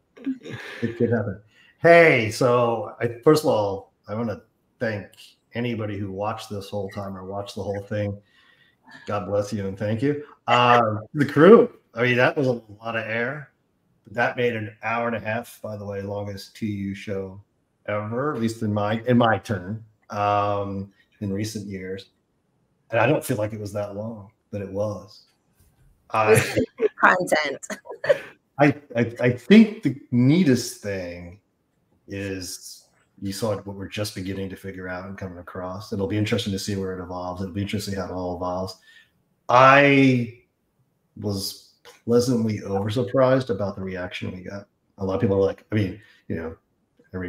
it could happen. Hey, so I, first of all, I want to thank anybody who watched this whole time or watched the whole thing. God bless you and thank you. Uh, the crew. I mean, that was a lot of air. That made an hour and a half, by the way, longest TU show ever, at least in my in my turn um, in recent years and I don't feel like it was that long, but it was. I, content. I, I I think the neatest thing is you saw what we're just beginning to figure out and coming across. It'll be interesting to see where it evolves. It'll be interesting how it all evolves. I was pleasantly over surprised about the reaction we got. A lot of people are like, I mean, you know,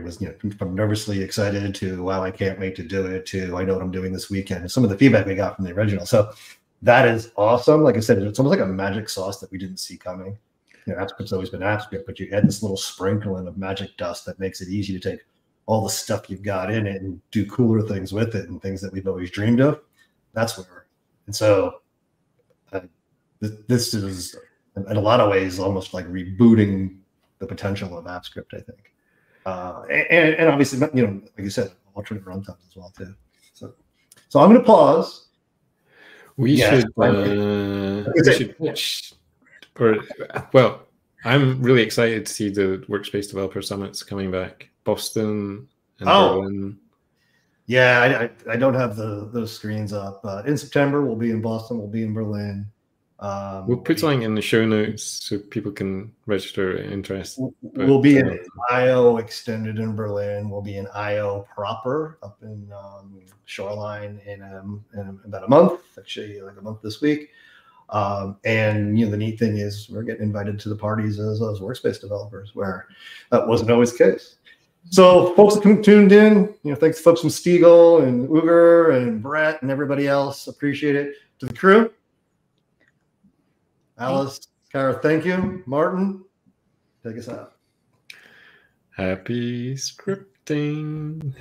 was, you know, from nervously excited to wow, I can't wait to do it to I know what I'm doing this weekend. And some of the feedback we got from the original. So that is awesome. Like I said, it's almost like a magic sauce that we didn't see coming. You know, Apps Script's always been Apps Script, but you add this little sprinkling of magic dust that makes it easy to take all the stuff you've got in it and do cooler things with it and things that we've always dreamed of. That's where. And so uh, th- this is, in a lot of ways, almost like rebooting the potential of AppScript, I think uh, and, and obviously, you know, like you said, alternate runtimes as well too. So, so I'm going to pause. We yeah, should. Uh, we should or, well, I'm really excited to see the Workspace Developer Summits coming back. Boston and oh. Berlin. Yeah, I, I, I, don't have the those screens up. Uh, in September, we'll be in Boston. We'll be in Berlin. Um, we'll put something in the show notes so people can register interest. But, we'll be in uh, IO extended in Berlin. We'll be in IO proper up in um, Shoreline in, um, in about a month, actually like a month this week. Um, and you know the neat thing is we're getting invited to the parties as, as workspace developers, where that wasn't always the case. So folks that tuned in, you know, thanks to folks from Stiegel and Uger and Brett and everybody else. Appreciate it. To the crew, Alice, Kara, thank you. Martin, take us out. Happy scripting.